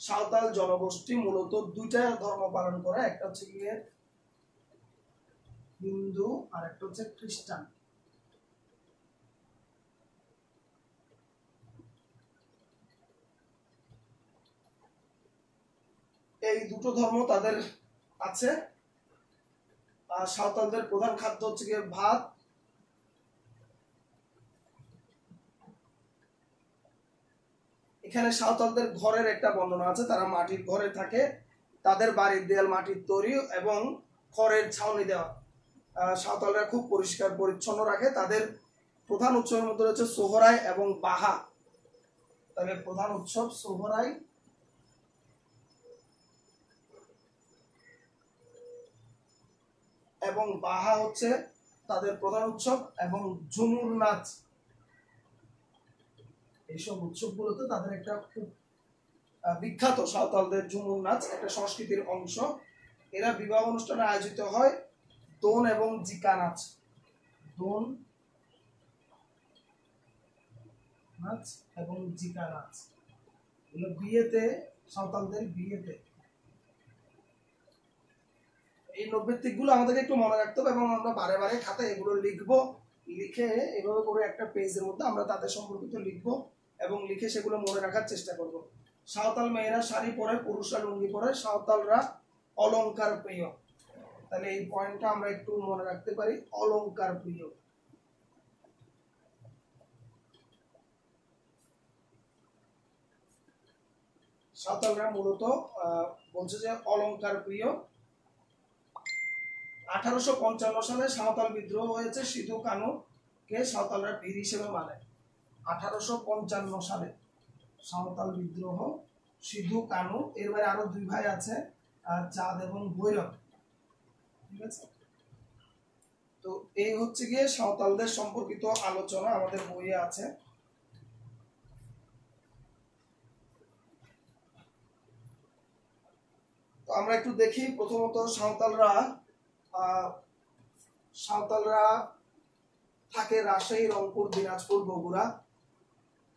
সাঁওতাল জনগোষ্ঠী মূলত দুইটা ধর্ম পালন করে, একটা হচ্ছে গিয়ে হিন্দু আর একটা হচ্ছে খ্রিস্টান। এই দুটো ধর্ম তাদের আছে। আর সাঁওতালদের প্রধান খাদ্য হচ্ছে গিয়ে ভাত। এখানে সাঁওতালদের ঘরের একটা বর্ণনা আছে, তারা মাটির ঘরে থাকে। তাদের বাড়ির দেয়াল মাটির তৈরি এবং খড়ের ছাউনি দেওয়া। সাঁওতালরা খুব পরিষ্কার পরিচ্ছন্ন রাখে। তাদের প্রধান উৎসবের মধ্যে রয়েছে সোহরাই এবং বাহা। তাদের প্রধান উৎসব সোহরাই। এবং বাহা হচ্ছে তাদের প্রধান উৎসব এবং ঝুমুর নাচ। এইসব উৎসবগুলোতে তাদের একটা খুব বিখ্যাত সাঁওতালদের ঝুমুর নাচ একটা সংস্কৃতির অংশ। এরা বিবাহ অনুষ্ঠানে আয়োজিত হয় দোন এবং জিকা নাচ। দোন নাচ এবং জিকা নাচ। এগুলো বিয়েতে, সাঁওতালদের বিয়েতে এই নৈবেদিকগুলো আমাদেরকে একটু মনে রাখতে হবে এবং আমরা বারে বারে খাতায় এগুলো লিখব, লিখে এভাবে করে একটা পেজের মধ্যে আমরা তাদের সম্পর্কিত লিখব এবং লিখে সেগুলো মনে রাখার চেষ্টা করব। সাঁওতাল মেয়েরা শাড়ি পরে পুরুষরা লুঙ্গি পরে, সাঁওতালরা অলংকার প্রিয়। তাহলে এই পয়েন্টটা আমরা একটু মনে রাখতে পারি অলঙ্কার প্রিয়। সাঁওতালরা মূলত বলছে যে অলঙ্কার প্রিয়। আঠারোশো পঞ্চান্ন সালে সাঁওতাল বিদ্রোহ হয়েছে সিধু কানু কে সাঁওতালরা বীর হিসেবে মানে। আঠারোশো পঞ্চান্ন সালে সাঁওতাল বিদ্রোহ, সিধু কানু, এর বাইরে আরও দুই ভাই আছে চাঁদ এবং ভৈরব। ঠিক আছে? তো এই হচ্ছে গিয়ে সাঁওতালদের সম্পর্কিত আলোচনা, আমাদের বইয়ে আছে। তো আমরা একটু দেখি, প্রথমত সাঁওতালরা সাঁওতালরা থাকে রাজশাহী, রংপুর, দিনাজপুর, বগুড়া।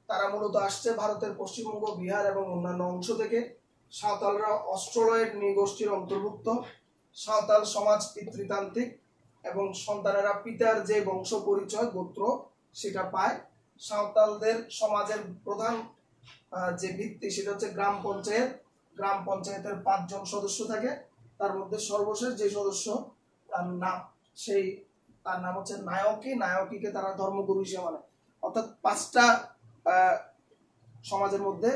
তারা মূলত আসছে ভারতের পশ্চিমবঙ্গ, বিহার এবং অন্যান্য অংশ থেকে। সাঁওতালরা অস্ট্রোলয়েড নৃগোষ্ঠীর অন্তর্ভুক্ত। সাঁওতাল সমাজ পিতৃতান্ত্রিক এবং সন্তানেরা পিতার যে বংশ পরিচয় গোত্র, সেটা পায়। সাঁওতালদের সমাজের প্রধান যে ভিত্তি, সেটা হচ্ছে গ্রাম পঞ্চায়েত। গ্রাম পঞ্চায়েতের পাঁচজন সদস্য থাকে। তার মধ্যে সর্বশেষ যে সদস্য তার নাম, সেই তার নাম হচ্ছে নায়কী। নায়কীকে তারা ধর্মগুরু হিসেবে মানে। অর্থাৎ পাঁচটা সমাজের মধ্যে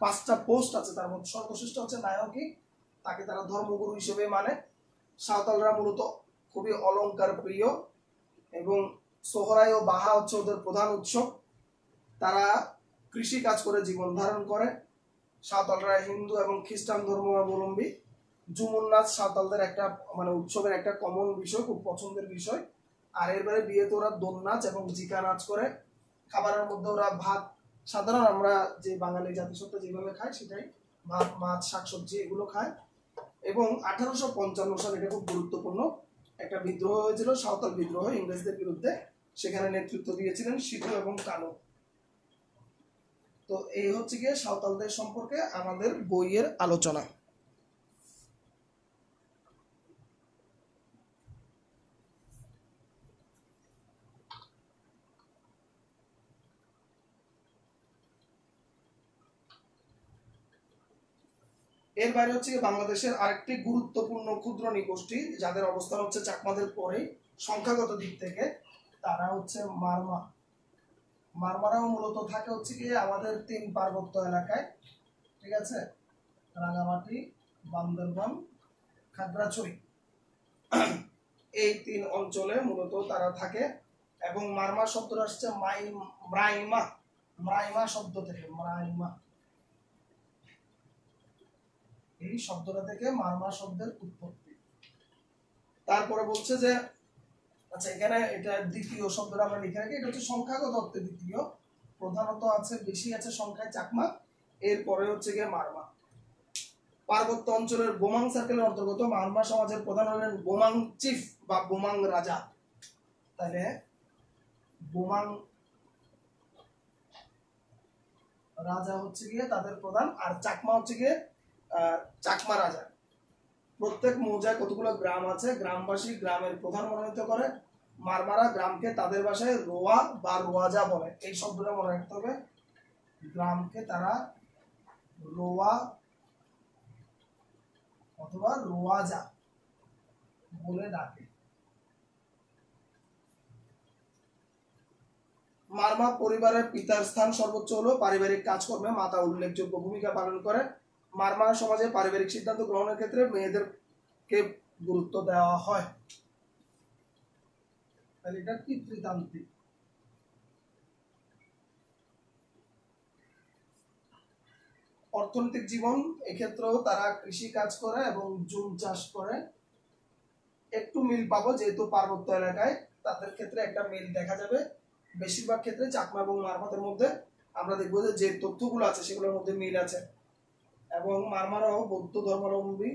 পাঁচটা পোস্ট আছে। তার মধ্যে সর্বশ্রেষ্ঠ হচ্ছে নায়কী। তাকে তারা ধর্মগুরু হিসেবে মানে। সাঁওতালরা মূলত খুবই অলংকার প্রিয় এবং সোহরাই ও বাহা হচ্ছে ওদের প্রধান উৎসব তারা কৃষি কাজ করে, জীবন ধারণ করে। সাঁওতালরা হিন্দু এবং খ্রিস্টান ধর্মাবলম্বী। ঝুমুর নাচ সাঁওতালদের একটা মানে উৎসবের একটা কমন বিষয়, খুব পছন্দের বিষয়। আর এরবারে বিয়েতে ওরা দোল নাচ এবং জিকা নাচ করে। খাবারের মধ্যে ওরা ভাত, সাধারণ আমরা যে বাঙালি জাতিসত্তা যেভাবে খাই সেটাই। ভাত, মাছ, শাকসবজি এগুলো খায়। এবং আঠারোশো পঞ্চান্ন সাল এটা খুব গুরুত্বপূর্ণ। একটা বিদ্রোহ হয়েছিল, সাঁওতাল বিদ্রোহ ইংরেজদের বিরুদ্ধে। সেখানে নেতৃত্ব দিয়েছিলেন সিধু এবং কানু। তো এই হচ্ছে গিয়ে সাঁওতালদের সম্পর্কে আমাদের বইয়ের আলোচনা। এর বাইরে হচ্ছে বাংলাদেশের আরেকটি গুরুত্বপূর্ণ ক্ষুদ্র নিগোষ্ঠী, যাদের অবস্থান হচ্ছে চাকমাদের পরে সংখ্যাগত দিক থেকে তারা হচ্ছে মারমা। মারমারাও মূলত থাকে হচ্ছে গিয়ে আমাদের তিন পার্বত্য এলাকায়, ঠিক আছে? রাঙামাটি, বান্দরবান, খাগড়াছড়ি। এই তিন অঞ্চলে মূলত তারা থাকে এবং মারমা শব্দটা আসছে মাই, ম্রাইমা। ম্রাইমা শব্দ থেকে, ম্রাইমা। এই শব্দটা থেকে মারমা শব্দের উৎপত্তি। তারপরে বলছে যে আচ্ছা এখানে এটা দ্বিতীয় শব্দটা আমরা লিখে রাখি, এটা হচ্ছে সংখ্যাগত অর্থে দ্বিতীয়। প্রধানত আছে, বেশি আছে সংখ্যায় চাকমা, এরপরে হচ্ছে গিয়ে মারমা। পার্বত্য অঞ্চলের বোমাং সার্কেলের অন্তর্গত মারমা সমাজের প্রধান হলেন বোমাং চিফ বা বোমাং রাজা। তাহলে বোমাং রাজা হচ্ছে গিয়ে তাদের প্রধান, আর চাকমা হচ্ছে গিয়ে চাকমা রাজা। প্রত্যেক মৌজায় কতগুলো গ্রাম আছে? গ্রামবাসী গ্রামের প্রধান মনোনীত করে। মারমারা গ্রামকে তাদের ভাষায় রোয়া বা রোয়াজা বলে। এই শব্দটা মনে রাখতে হবে। গ্রামকে তারা রোয়া অথবা রোয়াজা বলে ডাকে। মারমা পরিবারের পিতার স্থান সর্বোচ্চ হলো পারিবারিক কাজকর্মে মাতা উল্লেখযোগ্য ভূমিকা পালন করে মারমা সমাজে পারিবারিক সিদ্ধান্ত গ্রহণের ক্ষেত্রে মেয়েদেরকে গুরুত্ব দেওয়া হয়। তাহলে এটা পিতৃতান্ত্রিক অর্থনৈতিক জীবন, এক্ষেত্রেও তারা কৃষি কাজ করে এবং জুম চাষ করে। একটু মিল পাবো, যেহেতু পার্বত্য এলাকায়, তাদের ক্ষেত্রে একটা মিল দেখা যাবে। বেশিরভাগ ক্ষেত্রে চাকমা এবং মারফতের মধ্যে আমরা দেখব যে যে তথ্যগুলো আছে, সেগুলোর মধ্যে মিল আছে। এবং মারমারাও বৌদ্ধ ধর্মাবলম্বী।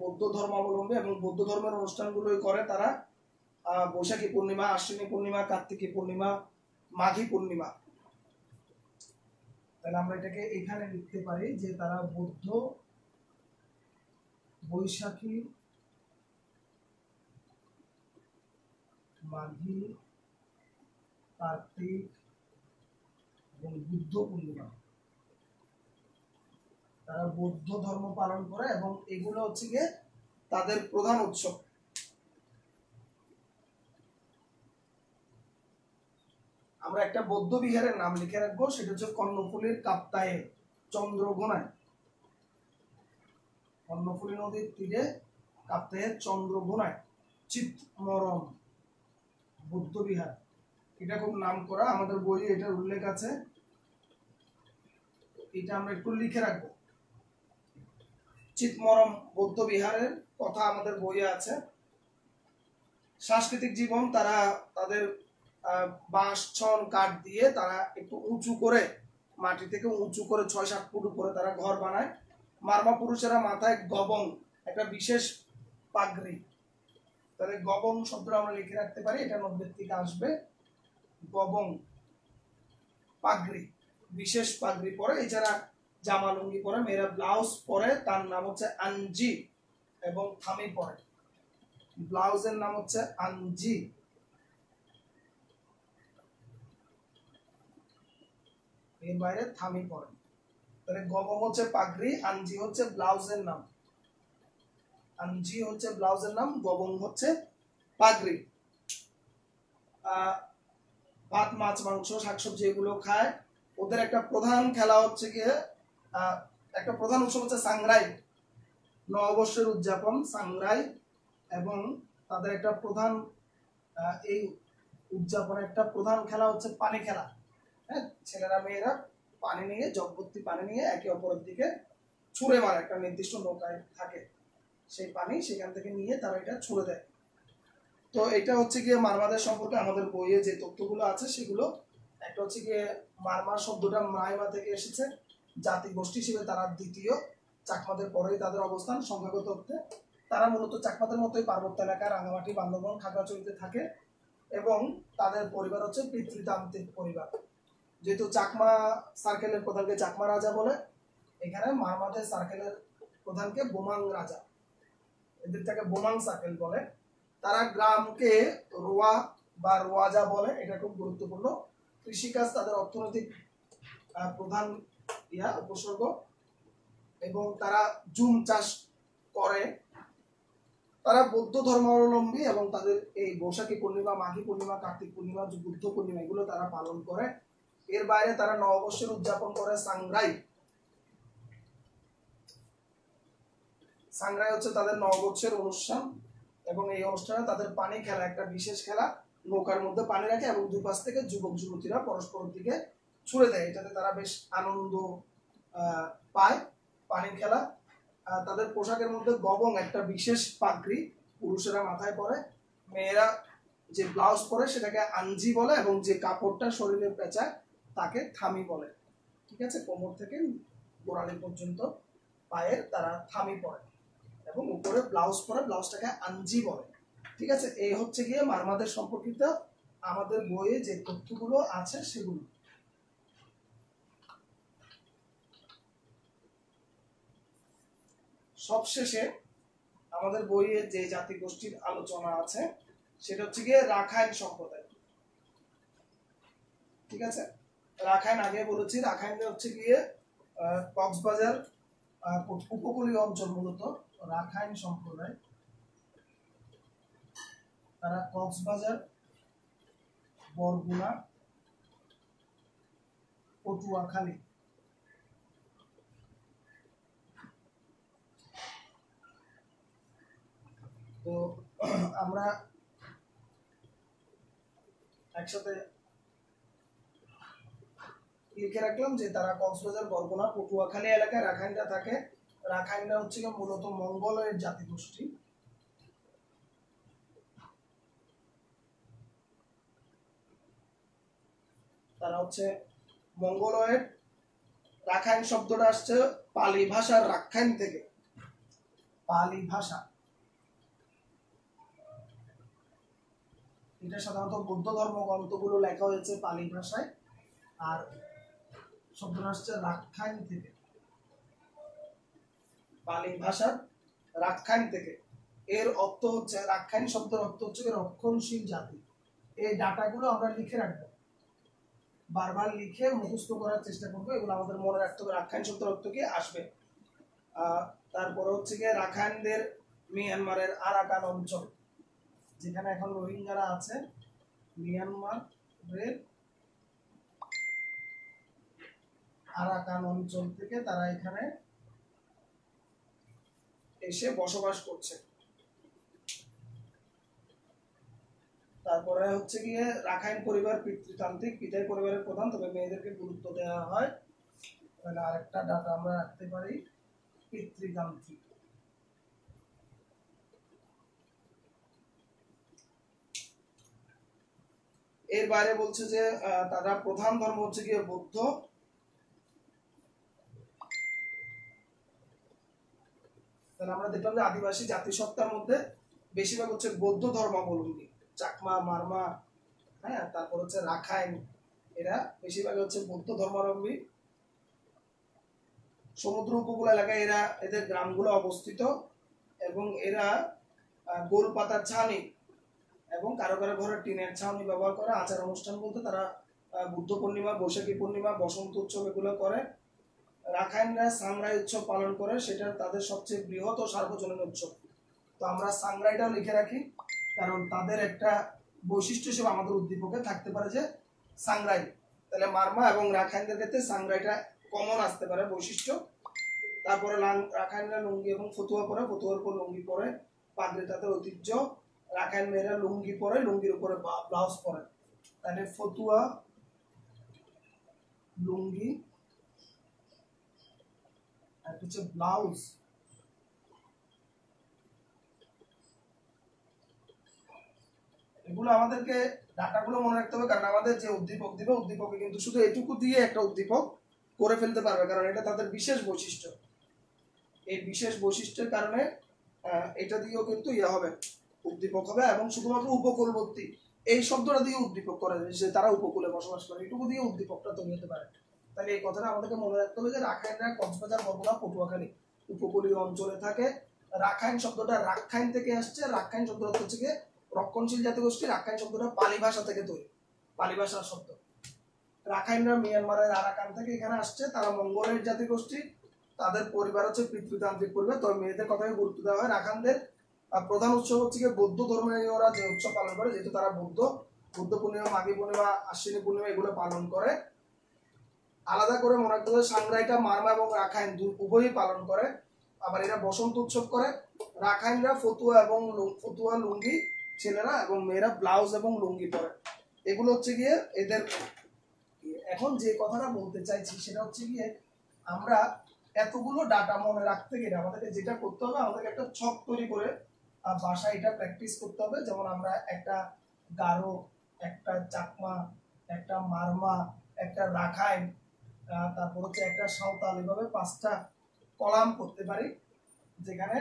বৌদ্ধ ধর্মাবলম্বী এবং বৌদ্ধ ধর্মের অনুষ্ঠানগুলোই করে তারা। বৈশাখী পূর্ণিমা, আশ্বিনী পূর্ণিমা, কার্তিকী পূর্ণিমা, মাঘী পূর্ণিমা। তাহলে আমরা এটাকে এখানে লিখতে পারি যে তারা বৌদ্ধ, বৈশাখী, মাঘী, কার্তিক এবং বুদ্ধ পূর্ণিমা তারা বৌদ্ধ ধর্ম পালন করে এবং এগুলো হচ্ছে গিয়ে তাদের প্রধান উৎসব আমরা একটা বৌদ্ধ বিহারের নাম লিখে রাখব, সেটা হচ্ছে কর্ণফুলীর কাপ্তায়ে চন্দ্রগোনায়। কর্ণফুলী নদীর তীরে কাপ্তায়ে চন্দ্রগোনায় চিৎমরম বৌদ্ধ বিহার। এটা খুব নাম করা আমাদের বইয়ে এটার উল্লেখ আছে। এটা আমরা একটু লিখে রাখব। চিতমরম বৌদ্ধ বিহারের কথা আমাদের বইয়ে আছে। সাংস্কৃতিক জীবন তারা তাদের বাঁশ, ছন, কাঠ দিয়ে তারা একটু উঁচু করে, মাটি থেকে উঁচু করে ছয় সাত ফুট উপরে তারা ঘর বানায়। মারমা পুরুষেরা মাথায় গবং একটা বিশেষ পাগড়ি। তাহলে গবং শব্দটা আমরা লিখে রাখতে পারি, এটা নব্বের থেকে আসবে। গবং পাগড়ি। বিশেষ পাগড়ি পরে এছাড়া জামা লুঙ্গি পরে, মেয়েরা ব্লাউজ পরে, তার নাম হচ্ছে আনজি এবং থামি পরে। ব্লাউজের নাম হচ্ছে আনজি। এর বাইরে থামি পরে। তাহলে গবম হচ্ছে পাগড়ি, আনজি হচ্ছে ব্লাউজের নাম। আনজি হচ্ছে ব্লাউজের নাম গবং হচ্ছে পাগড়ি। ভাত, মাছ, মাংস, শাকসবজি এগুলো খায়। ওদের একটা প্রধান খেলা হচ্ছে গিয়ে একটা প্রধান উৎসব হচ্ছে সাংরাই। নববর্ষের উদযাপন, সাংরাই এবং তাদের একটা প্রধান এই উদযাপনের একটা প্রধান খেলা হচ্ছে পানি খেলা। হ্যাঁ ছেলেরা, মেয়েরা পানি নিয়ে জগবর্তী পানি নিয়ে একে অপরের দিকে ছুঁড়ে মারে, একটা নির্দিষ্ট নৌকায় থাকে। সেই পানি সেখান থেকে নিয়ে তারা এটা ছুঁড়ে দেয়। তো এটা হচ্ছে গিয়ে মারমাদের সম্পর্কে আমাদের বইয়ে যে তথ্যগুলো আছে সেগুলো একটা হচ্ছে গিয়ে মারমা শব্দটা মাইমা থেকে এসেছে। জাতি গোষ্ঠী হিসেবে তারা দ্বিতীয়, চাকমাদের পরেই তাদের অবস্থান সংখ্যাগত অর্থে তারা মূলত চাকমাদের মতোই পার্বত্য এলাকা রাঙামাটি, বান্দরবন, খাগড়াছড়িতে থাকে এবং তাদের পরিবার হচ্ছে পিতৃতান্ত্রিক পরিবার। যেহেতু চাকমা সার্কেলের প্রধানকে চাকমা রাজা বলে, এখানে মারমাদের সার্কেলের প্রধানকে বোমাং রাজা। এদের তাকে বোমাং সার্কেল বলে। তারা গ্রামকে রোয়া বা রোয়াজা বলে, এটা খুব গুরুত্বপূর্ণ। কৃষিকাজ তাদের অর্থনৈতিক প্রধান ইয়া, উপসর্গ। এবং তারা জুম চাষ করে। তারা বৌদ্ধ ধর্মাবলম্বী এবং তাদের এই বৈশাখী পূর্ণিমা, মাঘী পূর্ণিমা, কার্তিক পূর্ণিমা, বুদ্ধ পূর্ণিমা, এগুলো তারা পালন করে। এর বাইরে তারা নববর্ষের উদযাপন করে সাংরাই। সাংরাই হচ্ছে তাদের নববর্ষের অনুষ্ঠান এবং এই অনুষ্ঠানে তাদের পানি খেলা, একটা বিশেষ খেলা। নৌকার মধ্যে পানি রাখে এবং দুপাশ থেকে যুবক, যুবতীরা পরস্পরের দিকে ছুড়ে দেয়। এটাতে তারা বেশ আনন্দ পায় পানির খেলা। তাদের পোশাকের মধ্যে গবং একটা বিশেষ পাগড়ি পুরুষেরা মাথায় পরে। মেয়েরা যে ব্লাউজ পরে সেটাকে আঞ্জি বলে এবং যে কাপড়টা শরীরে পেঁচায় তাকে থামি বলে। ঠিক আছে? কোমর থেকে গোড়ালি পর্যন্ত পায়ের তারা থামি পরে এবং উপরে ব্লাউজ পরে ব্লাউজটাকে আঞ্জি বলে। ঠিক আছে? এই হচ্ছে গিয়ে মারমাদের সম্পর্কিত আমাদের বইয়ে যে তথ্যগুলো আছে সেগুলো। সবশেষে আমাদের বইয়ে যে জাতিগোষ্ঠীর আলোচনা আছে, সেটা হচ্ছে গিয়ে রাখাইন সম্প্রদায়। ঠিক আছে? রাখাইন আগে বলেছি, রাখাইন হচ্ছে গিয়ে কক্সবাজার উপকূলীয় অঞ্চল মূলত, রাখাইন সম্প্রদায়। তারা কক্সবাজার, বরগুনা, পটুয়াখালী। তো আমরা একসাথে লিখে রাখলাম যে তারা কক্সবাজার, বরগুনা, পটুয়াখালী এলাকায় রাখাইনরা থাকে। রাখাইনরা হচ্ছে মূলত মঙ্গলের জাতিগোষ্ঠী। তারা হচ্ছে মঙ্গলয়েড রাখাইন শব্দটা আসছে পালি ভাষার রাখাইন থেকে। পালি ভাষা। এটা সাধারণত বৌদ্ধ ধর্ম গ্রন্থগুলো লেখা হয়েছে পালি ভাষায়, আর শব্দটা আসছে রাখাইন থেকে। পালি ভাষার রাখাইন থেকে। এর অর্থ হচ্ছে, রাখাইন শব্দের অর্থ হচ্ছে রক্ষণশীল জাতি। এই ডাটাগুলো আমরা লিখে রাখব। বারবার লিখে মুখস্থ করার চেষ্টা করব, এগুলো আমাদের মনে রাখতে হবে। রাখাইন অর্থ কি আসবে তারপরে হচ্ছে গিয়ে রাখাইনদের মিয়ানমারের আরাকান অঞ্চল, যেখানে এখন রোহিঙ্গারা আছে। মিয়ানমারের আরাকান অঞ্চল থেকে তারা এখানে এসে বসবাস করছে। তারপরে হচ্ছে গিয়ে রাখাইন পরিবার, পিতৃতান্ত্রিক পিতাই পরিবারের প্রধান, তবে মেয়েদেরকে গুরুত্ব দেওয়া হয়। তাহলে আরেকটা ডাটা আমরা রাখতে পারি, পিতৃতান্ত্রিক। এর বাইরে বলছে যে তারা প্রধান ধর্ম হচ্ছে গিয়ে বৌদ্ধ। তাহলে আমরা দেখলাম যে আদিবাসী জাতিসত্তার মধ্যে বেশিরভাগ হচ্ছে বৌদ্ধ ধর্মাবলম্বী। চাকমা, মারমা হ্যাঁ তারপর হচ্ছে রাখাইন। এরা বেশিরভাগ হচ্ছে বৌদ্ধ ধর্মাবলম্বী। সমুদ্র উপকূল এলাকায় এরা এদের গ্রামগুলো অবস্থিত এবং এরা গোল পাতার ছাউনি এবং কারও কারও ঘরে টিনের ছাউনি ব্যবহার করে। আচার অনুষ্ঠান বলতে তারা বুদ্ধ পূর্ণিমা, বৈশাখী পূর্ণিমা, বসন্ত উৎসব এগুলো করে। রাখাইনরা সাংরাই উৎসব পালন করে, সেটা তাদের সবচেয়ে বৃহৎ ও সার্বজনীন উৎসব। তো আমরা সাংরাইটাও লিখে রাখি। কারণ তাদের একটা বৈশিষ্ট্য হিসেবে আমাদের উদ্দীপকে থাকতে পারে যে সাংরাই তাহলে মারমা এবং রাখাইনদের ক্ষেত্রে সাংরাইটা কমন আসতে পারে বৈশিষ্ট্য। তারপরে রাখাইনরা লুঙ্গি এবং ফতুয়া পরে, ফতুয়ার উপর লুঙ্গি পরে, পাগড়ি তাদের ঐতিহ্য। রাখাইন মেয়েরা লুঙ্গি পরে, লুঙ্গির উপরে ব্লাউজ পরে। তাহলে ফতুয়া, লুঙ্গি হচ্ছে ব্লাউজ এগুলো আমাদেরকে ডাটাগুলো মনে রাখতে হবে, কারণ আমাদের যে উদ্দীপক দিবে, উদ্দীপকে কিন্তু শুধু এটুকু দিয়ে একটা উদ্দীপক করে ফেলতে পারবে, কারণ এটা তাদের বিশেষ বৈশিষ্ট্য। এই বিশেষ বৈশিষ্ট্যের কারণে এটা দিয়েও কিন্তু ইয়ে হবে, উদ্দীপক হবে, এবং শুধুমাত্র উপকূলবর্তী, এই শব্দটা দিয়ে উদ্দীপক করে, যে তারা উপকূলে বসবাস করে, এটুকু দিয়ে উদ্দীপকটা তৈরি হতে পারে। তাহলে এই কথাটা আমাদেরকে মনে রাখতে হবে যে রাখাইনরা কক্সবাজার, বরগুনা, পটুয়াখালী উপকূলীয় অঞ্চলে থাকে। রাখাইন শব্দটা রাখাইন থেকে আসছে, রাখাইন শব্দটা হচ্ছে রক্ষণশীল জাতিগোষ্ঠী রাখাইন শব্দটা পালি ভাষা থেকে তৈরি, পালি ভাষার শব্দ। রাখাইনরা মিয়ানমারের আরাকান থেকে এখানে আসছে, তারা মঙ্গলের জাতিগোষ্ঠী, তাদের পরিবার হচ্ছে পিতৃতান্ত্রিক পরিবার। তবে মেয়েদের কথাকে গুরুত্ব দেওয়া হয় রাখানদের। প্রধান উৎসব হচ্ছে বৌদ্ধ ধর্মীয়রা যে উৎসব পালন করে, যেহেতু তারা বৌদ্ধ, বুদ্ধ পূর্ণিমা, মাঘী পূর্ণিমা, আশ্বিনী পূর্ণিমা এগুলো পালন করে। আলাদা করে মনে রাখতে হবে সাংরাইটা মারমা এবং রাখাইন উভয়ই পালন করে। আবার এরা বসন্ত উৎসব করে। রাখাইনরা ফতুয়া এবং ফতুয়া, লুঙ্গি ছেলেরা এবং মেয়েরা ব্লাউজ এবং লুঙ্গি পরে। এগুলো হচ্ছে গিয়ে এদের এখন যে কথাটা বলতে চাইছি সেটা হচ্ছে গিয়ে আমরা এতগুলো ডাটা মনে রাখতে গেলে আমাদেরকে যেটা করতে হবে, আমাদেরকে একটা ছক তৈরি করে বাসায় এটা প্র্যাকটিস করতে হবে। যেমন আমরা একটা গারো, একটা চাকমা, একটা মারমা, একটা রাখাইন তারপর হচ্ছে একটা সাঁওতাল, এভাবে পাঁচটা কলাম করতে পারি, যেখানে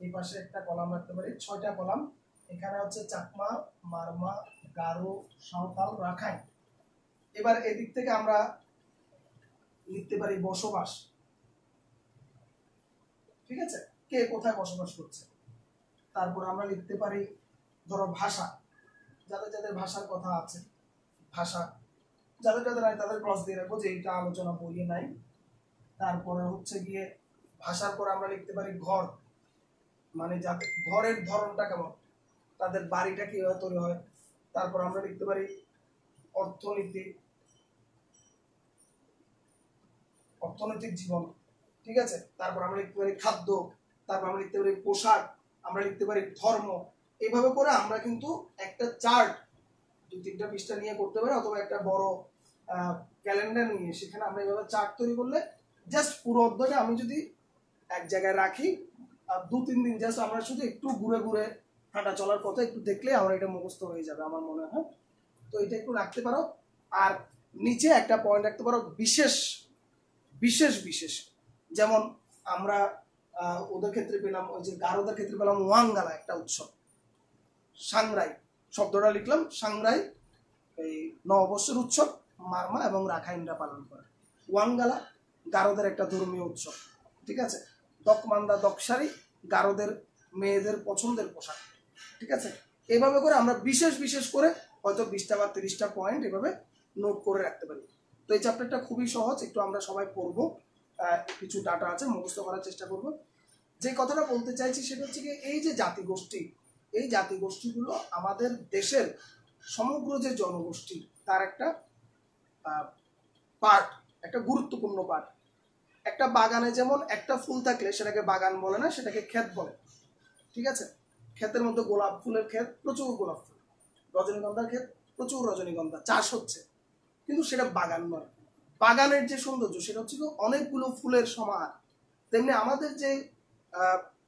এই পাশে একটা কলাম রাখতে পারি, ছয়টা কলাম। এখানে হচ্ছে চাকমা, মারমা, গারো, সাঁওতাল, রাখাইন। এবার এদিক থেকে আমরা লিখতে পারি বসবাস। ঠিক আছে? কে কোথায় বসবাস করছে? তারপর আমরা লিখতে পারি, ধরো ভাষা। যাদের যাদের ভাষার কথা আছে, ভাষা। যাদের যাদের নাই, তাদের ক্রস দিয়ে রাখব যে এইটা আলোচনা বইয়ে নাই। তারপরে হচ্ছে গিয়ে ভাষার পর আমরা লিখতে পারি ঘর। মানে যাতে ঘরের ধরনটা কেমন, তাদের বাড়িটা কীভাবে তৈরি হয়, তারপর আমরা লিখতে পারি অর্থনীতি, অর্থনৈতিক জীবন, ঠিক আছে? তারপর আমরা লিখতে পারি খাদ্য, তারপর আমরা লিখতে পারি পোশাক, আমরা লিখতে পারি ধর্ম, এইভাবে করে আমরা কিন্তু একটা চার্ট দু তিনটা পৃষ্ঠা নিয়ে করতে পারি অথবা একটা বড় ক্যালেন্ডার নিয়ে। সেখানে আমরা এইভাবে চার্ট তৈরি করলে জাস্ট পুরো অধ্যায়টা আমি যদি এক জায়গায় রাখি দু, তিন দিন জাস্ট আমরা শুধু একটু ঘুরে ঘুরে হাঁটা চলার পথে একটু দেখলে আমার এটা মুখস্থ হয়ে যাবে, আমার মনে হয়। তো এটা একটু রাখতে পারো। আর নিচে একটা পয়েন্ট রাখতে পারো, বিশেষ বিশেষ বিশেষ। যেমন আমরা ওদের ক্ষেত্রে পেলাম, ওই যে গারোদের ক্ষেত্রে পেলাম ওয়াঙ্গালা একটা উৎসব। সাংরাই, শব্দটা লিখলাম, সাংরাই, এই নববর্ষের উৎসব, মারমা এবং রাখাইনরা পালন করে। ওয়াঙ্গালা, গারোদের একটা ধর্মীয় উৎসব, ঠিক আছে? দকমান্দা দকশারি গারোদের, মেয়েদের পছন্দের পোশাক, ঠিক আছে? এভাবে করে আমরা বিশেষ বিশেষ করে হয়তো বিশটা বা তিরিশটা পয়েন্ট এভাবে নোট করে রাখতে পারি। তো এই চ্যাপ্টারটা খুবই সহজ, একটু আমরা সবাই পড়ব। কিছু ডাটা আছে, মুখস্থ করার চেষ্টা করব। যে কথাটা বলতে চাইছি সেটা হচ্ছে কি এই যে জাতিগোষ্ঠী, এই জাতিগোষ্ঠীগুলো আমাদের দেশের সমগ্র যে জনগোষ্ঠী, তার একটা পার্ট একটা গুরুত্বপূর্ণ পার্ট একটা বাগানে যেমন একটা ফুল থাকলে সেটাকে বাগান বলে না, সেটাকে ক্ষেত বলে। ঠিক আছে? ক্ষেতের মধ্যে গোলাপ ফুলের ক্ষেত, প্রচুর গোলাপ ফুল। রজনীগন্ধার ক্ষেত, প্রচুর রজনীগন্ধা, চাষ হচ্ছে। কিন্তু সেটা বাগান নয়। বাগানের যে সৌন্দর্য, সেটা হচ্ছে অনেকগুলো ফুলের সমাহার তেমনি আমাদের যে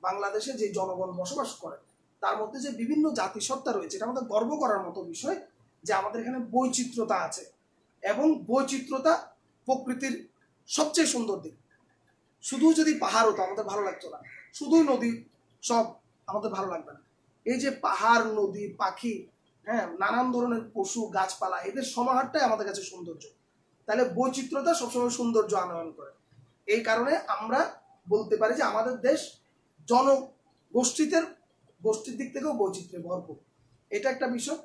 বাংলাদেশে যে জনগণ বসবাস করে, তার মধ্যে যে বিভিন্ন জাতিসত্তা রয়েছে, এটা আমাদের গর্ব করার মতো বিষয় যে আমাদের এখানে বৈচিত্র্যতা আছে। এবং বৈচিত্র্যতা প্রকৃতির সবচেয়ে সুন্দর দিক। শুধু যদি পাহাড় হতো, আমাদের ভালো লাগতো না। শুধুই নদী, সব আমাদের ভালো লাগবে না। এই যে পাহাড়, নদী, পাখি হ্যাঁ নানান ধরনের পশু, গাছপালা, এদের সমাহারটাই আমাদের কাছে সৌন্দর্য। তাহলে বৈচিত্র্যতা সবসময় সৌন্দর্য আনয়ন করে। এই কারণে আমরা বলতে পারি যে আমাদের দেশ জনগোষ্ঠীতে গোষ্ঠীর দিক থেকেও বৈচিত্র্যে ভরপুর। এটা একটা বিষয়।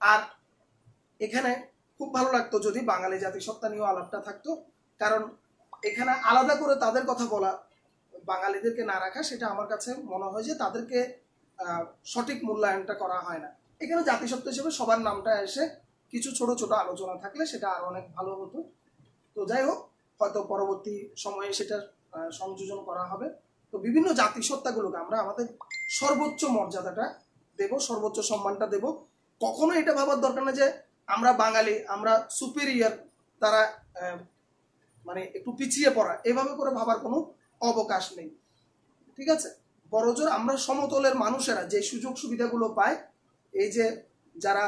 আর এখানে খুব ভালো লাগতো যদি বাঙালি জাতিসত্তা নিয়েও আলাপটা থাকতো। কারণ এখানে আলাদা করে তাদের কথা বলা, বাঙালিদেরকে না রাখা, সেটা আমার কাছে মনে হয় যে তাদেরকে সঠিক মূল্যায়নটা করা হয় না। এখানে জাতিসত্ত্ব হিসেবে সবার নামটা এসে কিছু ছোট ছোট আলোচনা থাকলে সেটা আরও অনেক ভালো হতো। তো যাই হোক, হয়তো পরবর্তী সময়ে সেটা সংযোজন করা হবে। তো বিভিন্ন জাতিসত্তাগুলোকে আমরা আমাদের সর্বোচ্চ মর্যাদাটা দেব, সর্বোচ্চ সম্মানটা দেব। কখনো এটা ভাবার দরকার না যে আমরা বাঙালি, আমরা সুপিরিয়র তারা মানে একটু পিছিয়ে পড়া, এভাবে করে ভাবার কোনো অবকাশ নেই। ঠিক আছে? বড়জোর আমরা সমতলের মানুষেরা যে সুযোগ সুবিধাগুলো পায় এই যে যারা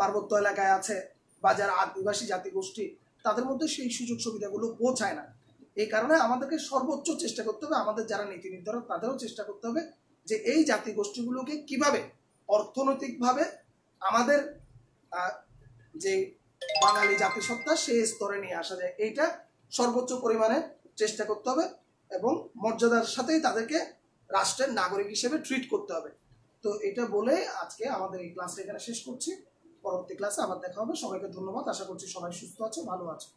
পার্বত্য এলাকায় আছে বা যারা আদিবাসী জাতিগোষ্ঠী, তাদের মধ্যে সেই সুযোগ সুবিধাগুলো পৌঁছায় না। এই কারণে আমাদেরকে সর্বোচ্চ চেষ্টা করতে হবে, আমাদের যারা নীতি নির্ধারক, তাদেরও চেষ্টা করতে হবে যে এই জাতিগোষ্ঠীগুলোকে কীভাবে অর্থনৈতিকভাবে আমাদের যে বাঙালি জাতিসত্তা সেই স্তরে নিয়ে আসা যায়। এইটা সর্বোচ্চ পরিমাণে চেষ্টা করতে হবে এবং মর্যাদার সাথেই তাদেরকে রাষ্ট্রের নাগরিক হিসেবে ট্রিট করতে হবে। তো এটা বলে আজকে আমাদের এই ক্লাসটা এখানে শেষ করছি। পরবর্তী ক্লাসে আবার দেখা হবে। সবাইকে ধন্যবাদ। আশা করছি সবাই সুস্থ আছে, ভালো আছে।